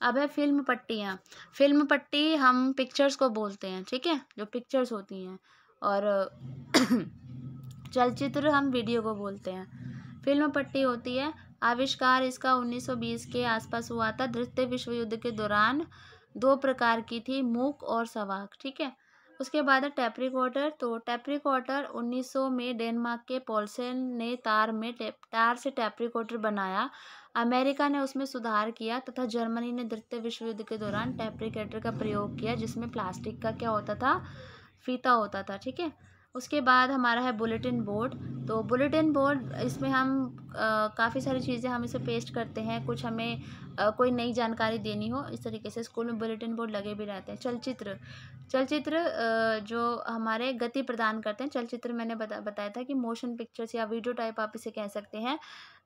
अब है फ़िल्म पट्टियाँ। फ़िल्म पट्टी हम पिक्चर्स को बोलते हैं, ठीक है? जो पिक्चर्स होती हैं। और चलचित्र हम वीडियो को बोलते हैं। फ़िल्म पट्टी होती है, आविष्कार इसका 1920 के आसपास हुआ था द्वितीय विश्व युद्ध के दौरान। दो प्रकार की थी, मूक और सवाक, ठीक है? उसके बाद है टैप रिकॉर्डर तो टैप रिकॉर्डर 1900 में डेनमार्क के पोलसेन ने तार में तार से टैप रिकॉर्डर बनाया। अमेरिका ने उसमें सुधार किया तथा जर्मनी ने द्वितीय विश्व युद्ध के दौरान टेप्रिकेटर का प्रयोग किया, जिसमें प्लास्टिक का क्या होता था? फीता होता था, ठीक है? उसके बाद हमारा है बुलेटिन बोर्ड। तो बुलेटिन बोर्ड इसमें हम काफ़ी सारी चीज़ें हम इसे पेस्ट करते हैं। कुछ हमें आ, कोई नई जानकारी देनी हो इस तरीके से स्कूल में बुलेटिन बोर्ड लगे भी रहते हैं। चलचित्र चलचित्र जो हमारे गति प्रदान करते हैं चलचित्र मैंने बता बताया था कि मोशन पिक्चर्स या वीडियो टाइप आप इसे कह सकते हैं।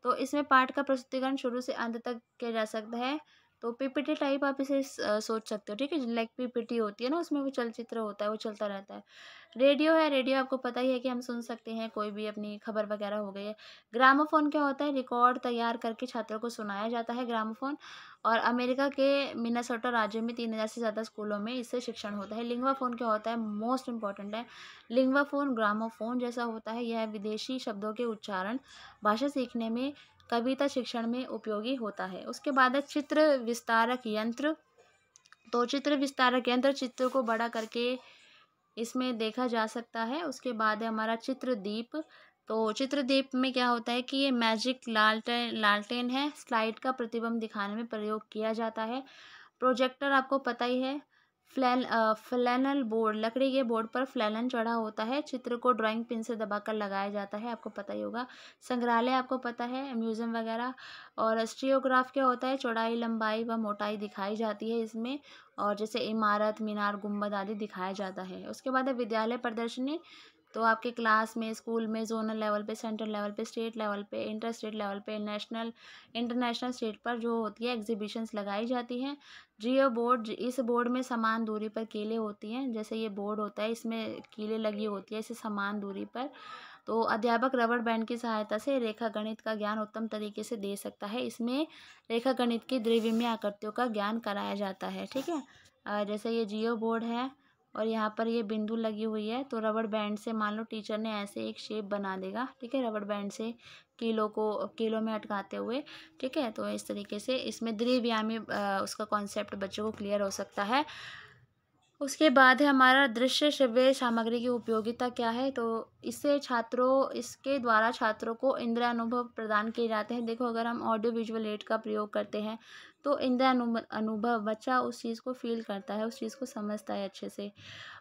तो इसमें पाठ का प्रस्तुतिकरण शुरू से अंत तक किया जा सकता है। तो पीपीटी टाइप आप इसे सोच सकते हो ठीक है? लाइक पीपीटी होती है ना उसमें वो चलचित्र होता है वो चलता रहता है। रेडियो है, रेडियो आपको पता ही है कि हम सुन सकते हैं, कोई भी अपनी खबर वगैरह हो गई है। ग्रामोफोन क्या होता है? रिकॉर्ड तैयार करके छात्रों को सुनाया जाता है ग्रामोफोन और अमेरिका के मिनासोटा राज्य में तीन हज़ार से ज़्यादा स्कूलों में इससे शिक्षण होता है। लिंगवा फ़ोन क्या होता है? मोस्ट इंपॉर्टेंट है। लिंगवा फ़ोन ग्रामोफोन जैसा होता है, यह विदेशी शब्दों के उच्चारण, भाषा सीखने में, कविता शिक्षण में उपयोगी होता है। उसके बाद है चित्र विस्तारक यंत्र। तो चित्र विस्तारक यंत्र चित्र को बड़ा करके इसमें देखा जा सकता है। उसके बाद है हमारा चित्रदीप। तो चित्रदीप में क्या होता है कि ये मैजिक लालटेन लालटेन है। स्लाइड का प्रतिबंध दिखाने में प्रयोग किया जाता है। प्रोजेक्टर आपको पता ही है। फ्लैन फ्लैनल बोर्ड, लकड़ी के बोर्ड पर फ्लैनल चढ़ा होता है। चित्र को ड्राइंग पिन से दबाकर लगाया जाता है, आपको पता ही होगा। संग्रहालय आपको पता है, म्यूज़ियम वगैरह और स्ट्रियोग्राफ क्या होता है? चौड़ाई, लंबाई व मोटाई दिखाई जाती है इसमें और जैसे इमारत, मीनार गुंबद आदि दिखाया जाता है। उसके बाद है, विद्यालय प्रदर्शनी। तो आपके क्लास में, स्कूल में, जोनल लेवल पे, सेंट्रल लेवल पे, स्टेट लेवल पे, इंटर स्टेट लेवल पे, नेशनल, इंटरनेशनल स्टेट पर जो होती है एग्जीबिशंस लगाई जाती हैं। जियो बोर्ड, इस बोर्ड में समान दूरी पर कीले होती हैं, जैसे ये बोर्ड होता है, इसमें कीले लगी होती है, इसे समान दूरी पर। तो अध्यापक रबड़ बैंड की सहायता से रेखा गणित का ज्ञान उत्तम तरीके से दे सकता है। इसमें रेखा गणित की द्विविमीय आकृतियों का ज्ञान कराया जाता है, ठीक है? जैसे ये जियो बोर्ड है और यहाँ पर ये बिंदु लगी हुई है तो रबड़ बैंड से मान लो टीचर ने ऐसे एक शेप बना देगा, ठीक है? रबड़ बैंड से किलो को, किलो में अटकाते हुए, ठीक है? तो इस तरीके से इसमें द्विव्यामी उसका कॉन्सेप्ट बच्चों को क्लियर हो सकता है। उसके बाद है हमारा दृश्य श्रव्य सामग्री की उपयोगिता क्या है? तो इससे छात्रों, इसके द्वारा छात्रों को इंद्र अनुभव प्रदान किए जाते हैं। देखो, अगर हम ऑडियो विजुअल एड का प्रयोग करते हैं तो इंद्र अनुभव बच्चा उस चीज़ को फील करता है, उस चीज़ को समझता है अच्छे से।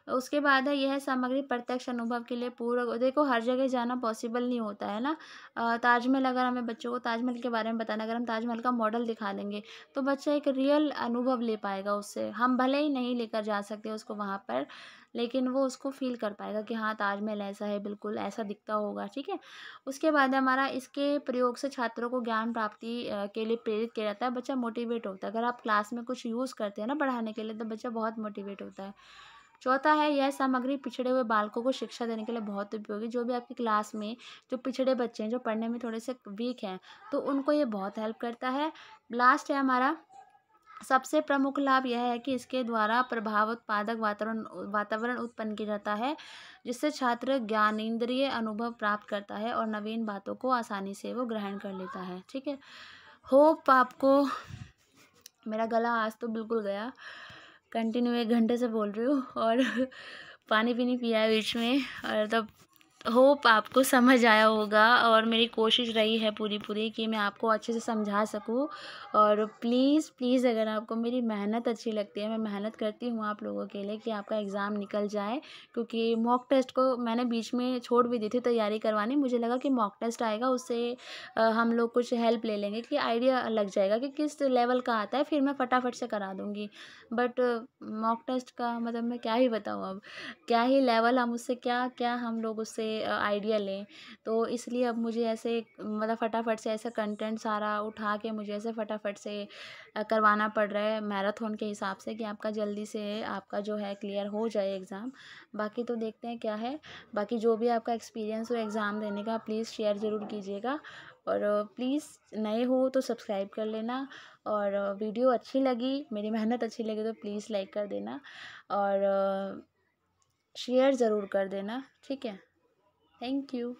उसके बाद है, यह सामग्री प्रत्यक्ष अनुभव के लिए पूर्व देखो हर जगह जाना पॉसिबल नहीं होता है ना? ताजमहल अगर हमें बच्चों को ताजमहल के बारे में बताना अगर हम ताजमहल का मॉडल दिखा देंगे तो बच्चा एक रियल अनुभव ले पाएगा उससे। हम भले ही नहीं लेकर जा सकते उसको वहाँ पर लेकिन वो उसको फ़ील कर पाएगा कि हाँ ताजमहल ऐसा है, बिल्कुल ऐसा दिखता होगा, ठीक है? उसके बाद हमारा इसके प्रयोग से छात्रों को ज्ञान प्राप्ति के लिए प्रेरित किया जाता है, बच्चा मोटिवेट होता है। अगर आप क्लास में कुछ यूज़ करते हैं ना पढ़ाने के लिए तो बच्चा बहुत मोटिवेट होता है। चौथा है, यह सामग्री पिछड़े हुए बालकों को शिक्षा देने के लिए बहुत उपयोगी जो भी आपकी क्लास में जो पिछड़े बच्चे हैं, जो पढ़ने में थोड़े से वीक हैं तो उनको ये बहुत हेल्प करता है। लास्ट है हमारा सबसे प्रमुख लाभ यह है कि इसके द्वारा प्रभाव उत्पादक वातावरण वातावरण उत्पन्न किया जाता है, जिससे छात्र ज्ञानेंद्रिय अनुभव प्राप्त करता है और नवीन बातों को आसानी से वो ग्रहण कर लेता है। ठीक है? होप आपको मेरा गला आज तो बिल्कुल गया। कंटिन्यू एक घंटे से बोल रही हूँ और पानी पीनी पिया है बीच में और तब होप आपको समझ आया होगा और मेरी कोशिश रही है पूरी पूरी कि मैं आपको अच्छे से समझा सकूँ। और प्लीज़ प्लीज़ अगर आपको मेरी मेहनत अच्छी लगती है, मैं मेहनत करती हूँ आप लोगों के लिए कि आपका एग्ज़ाम निकल जाए, क्योंकि मॉक टेस्ट को मैंने बीच में छोड़ भी दी थी तैयारी करवानी, मुझे लगा कि मॉक टेस्ट आएगा, उससे हम लोग कुछ हेल्प ले लेंगे कि आइडिया लग जाएगा कि किस लेवल का आता है, फिर मैं फटाफट से करा दूँगी। बट मॉक टेस्ट का मतलब मैं क्या ही बताऊँ अब? क्या ही लेवल हम उससे, क्या क्या हम लोग उससे आइडिया लें। तो इसलिए अब मुझे ऐसे मतलब फटाफट से ऐसा कंटेंट सारा उठा के मुझे ऐसे फटाफट से करवाना पड़ रहा है मैराथन के हिसाब से कि आपका जल्दी से आपका जो है क्लियर हो जाए एग्ज़ाम बाकी तो देखते हैं क्या है। बाकी जो भी आपका एक्सपीरियंस हो एग्ज़ाम देने का प्लीज़ शेयर ज़रूर कीजिएगा। और प्लीज़ नए हो तो सब्सक्राइब कर लेना। और वीडियो अच्छी लगी, मेरी मेहनत अच्छी लगी तो प्लीज़ लाइक कर देना। और शेयर ज़रूर कर देना। ठीक है? Thank you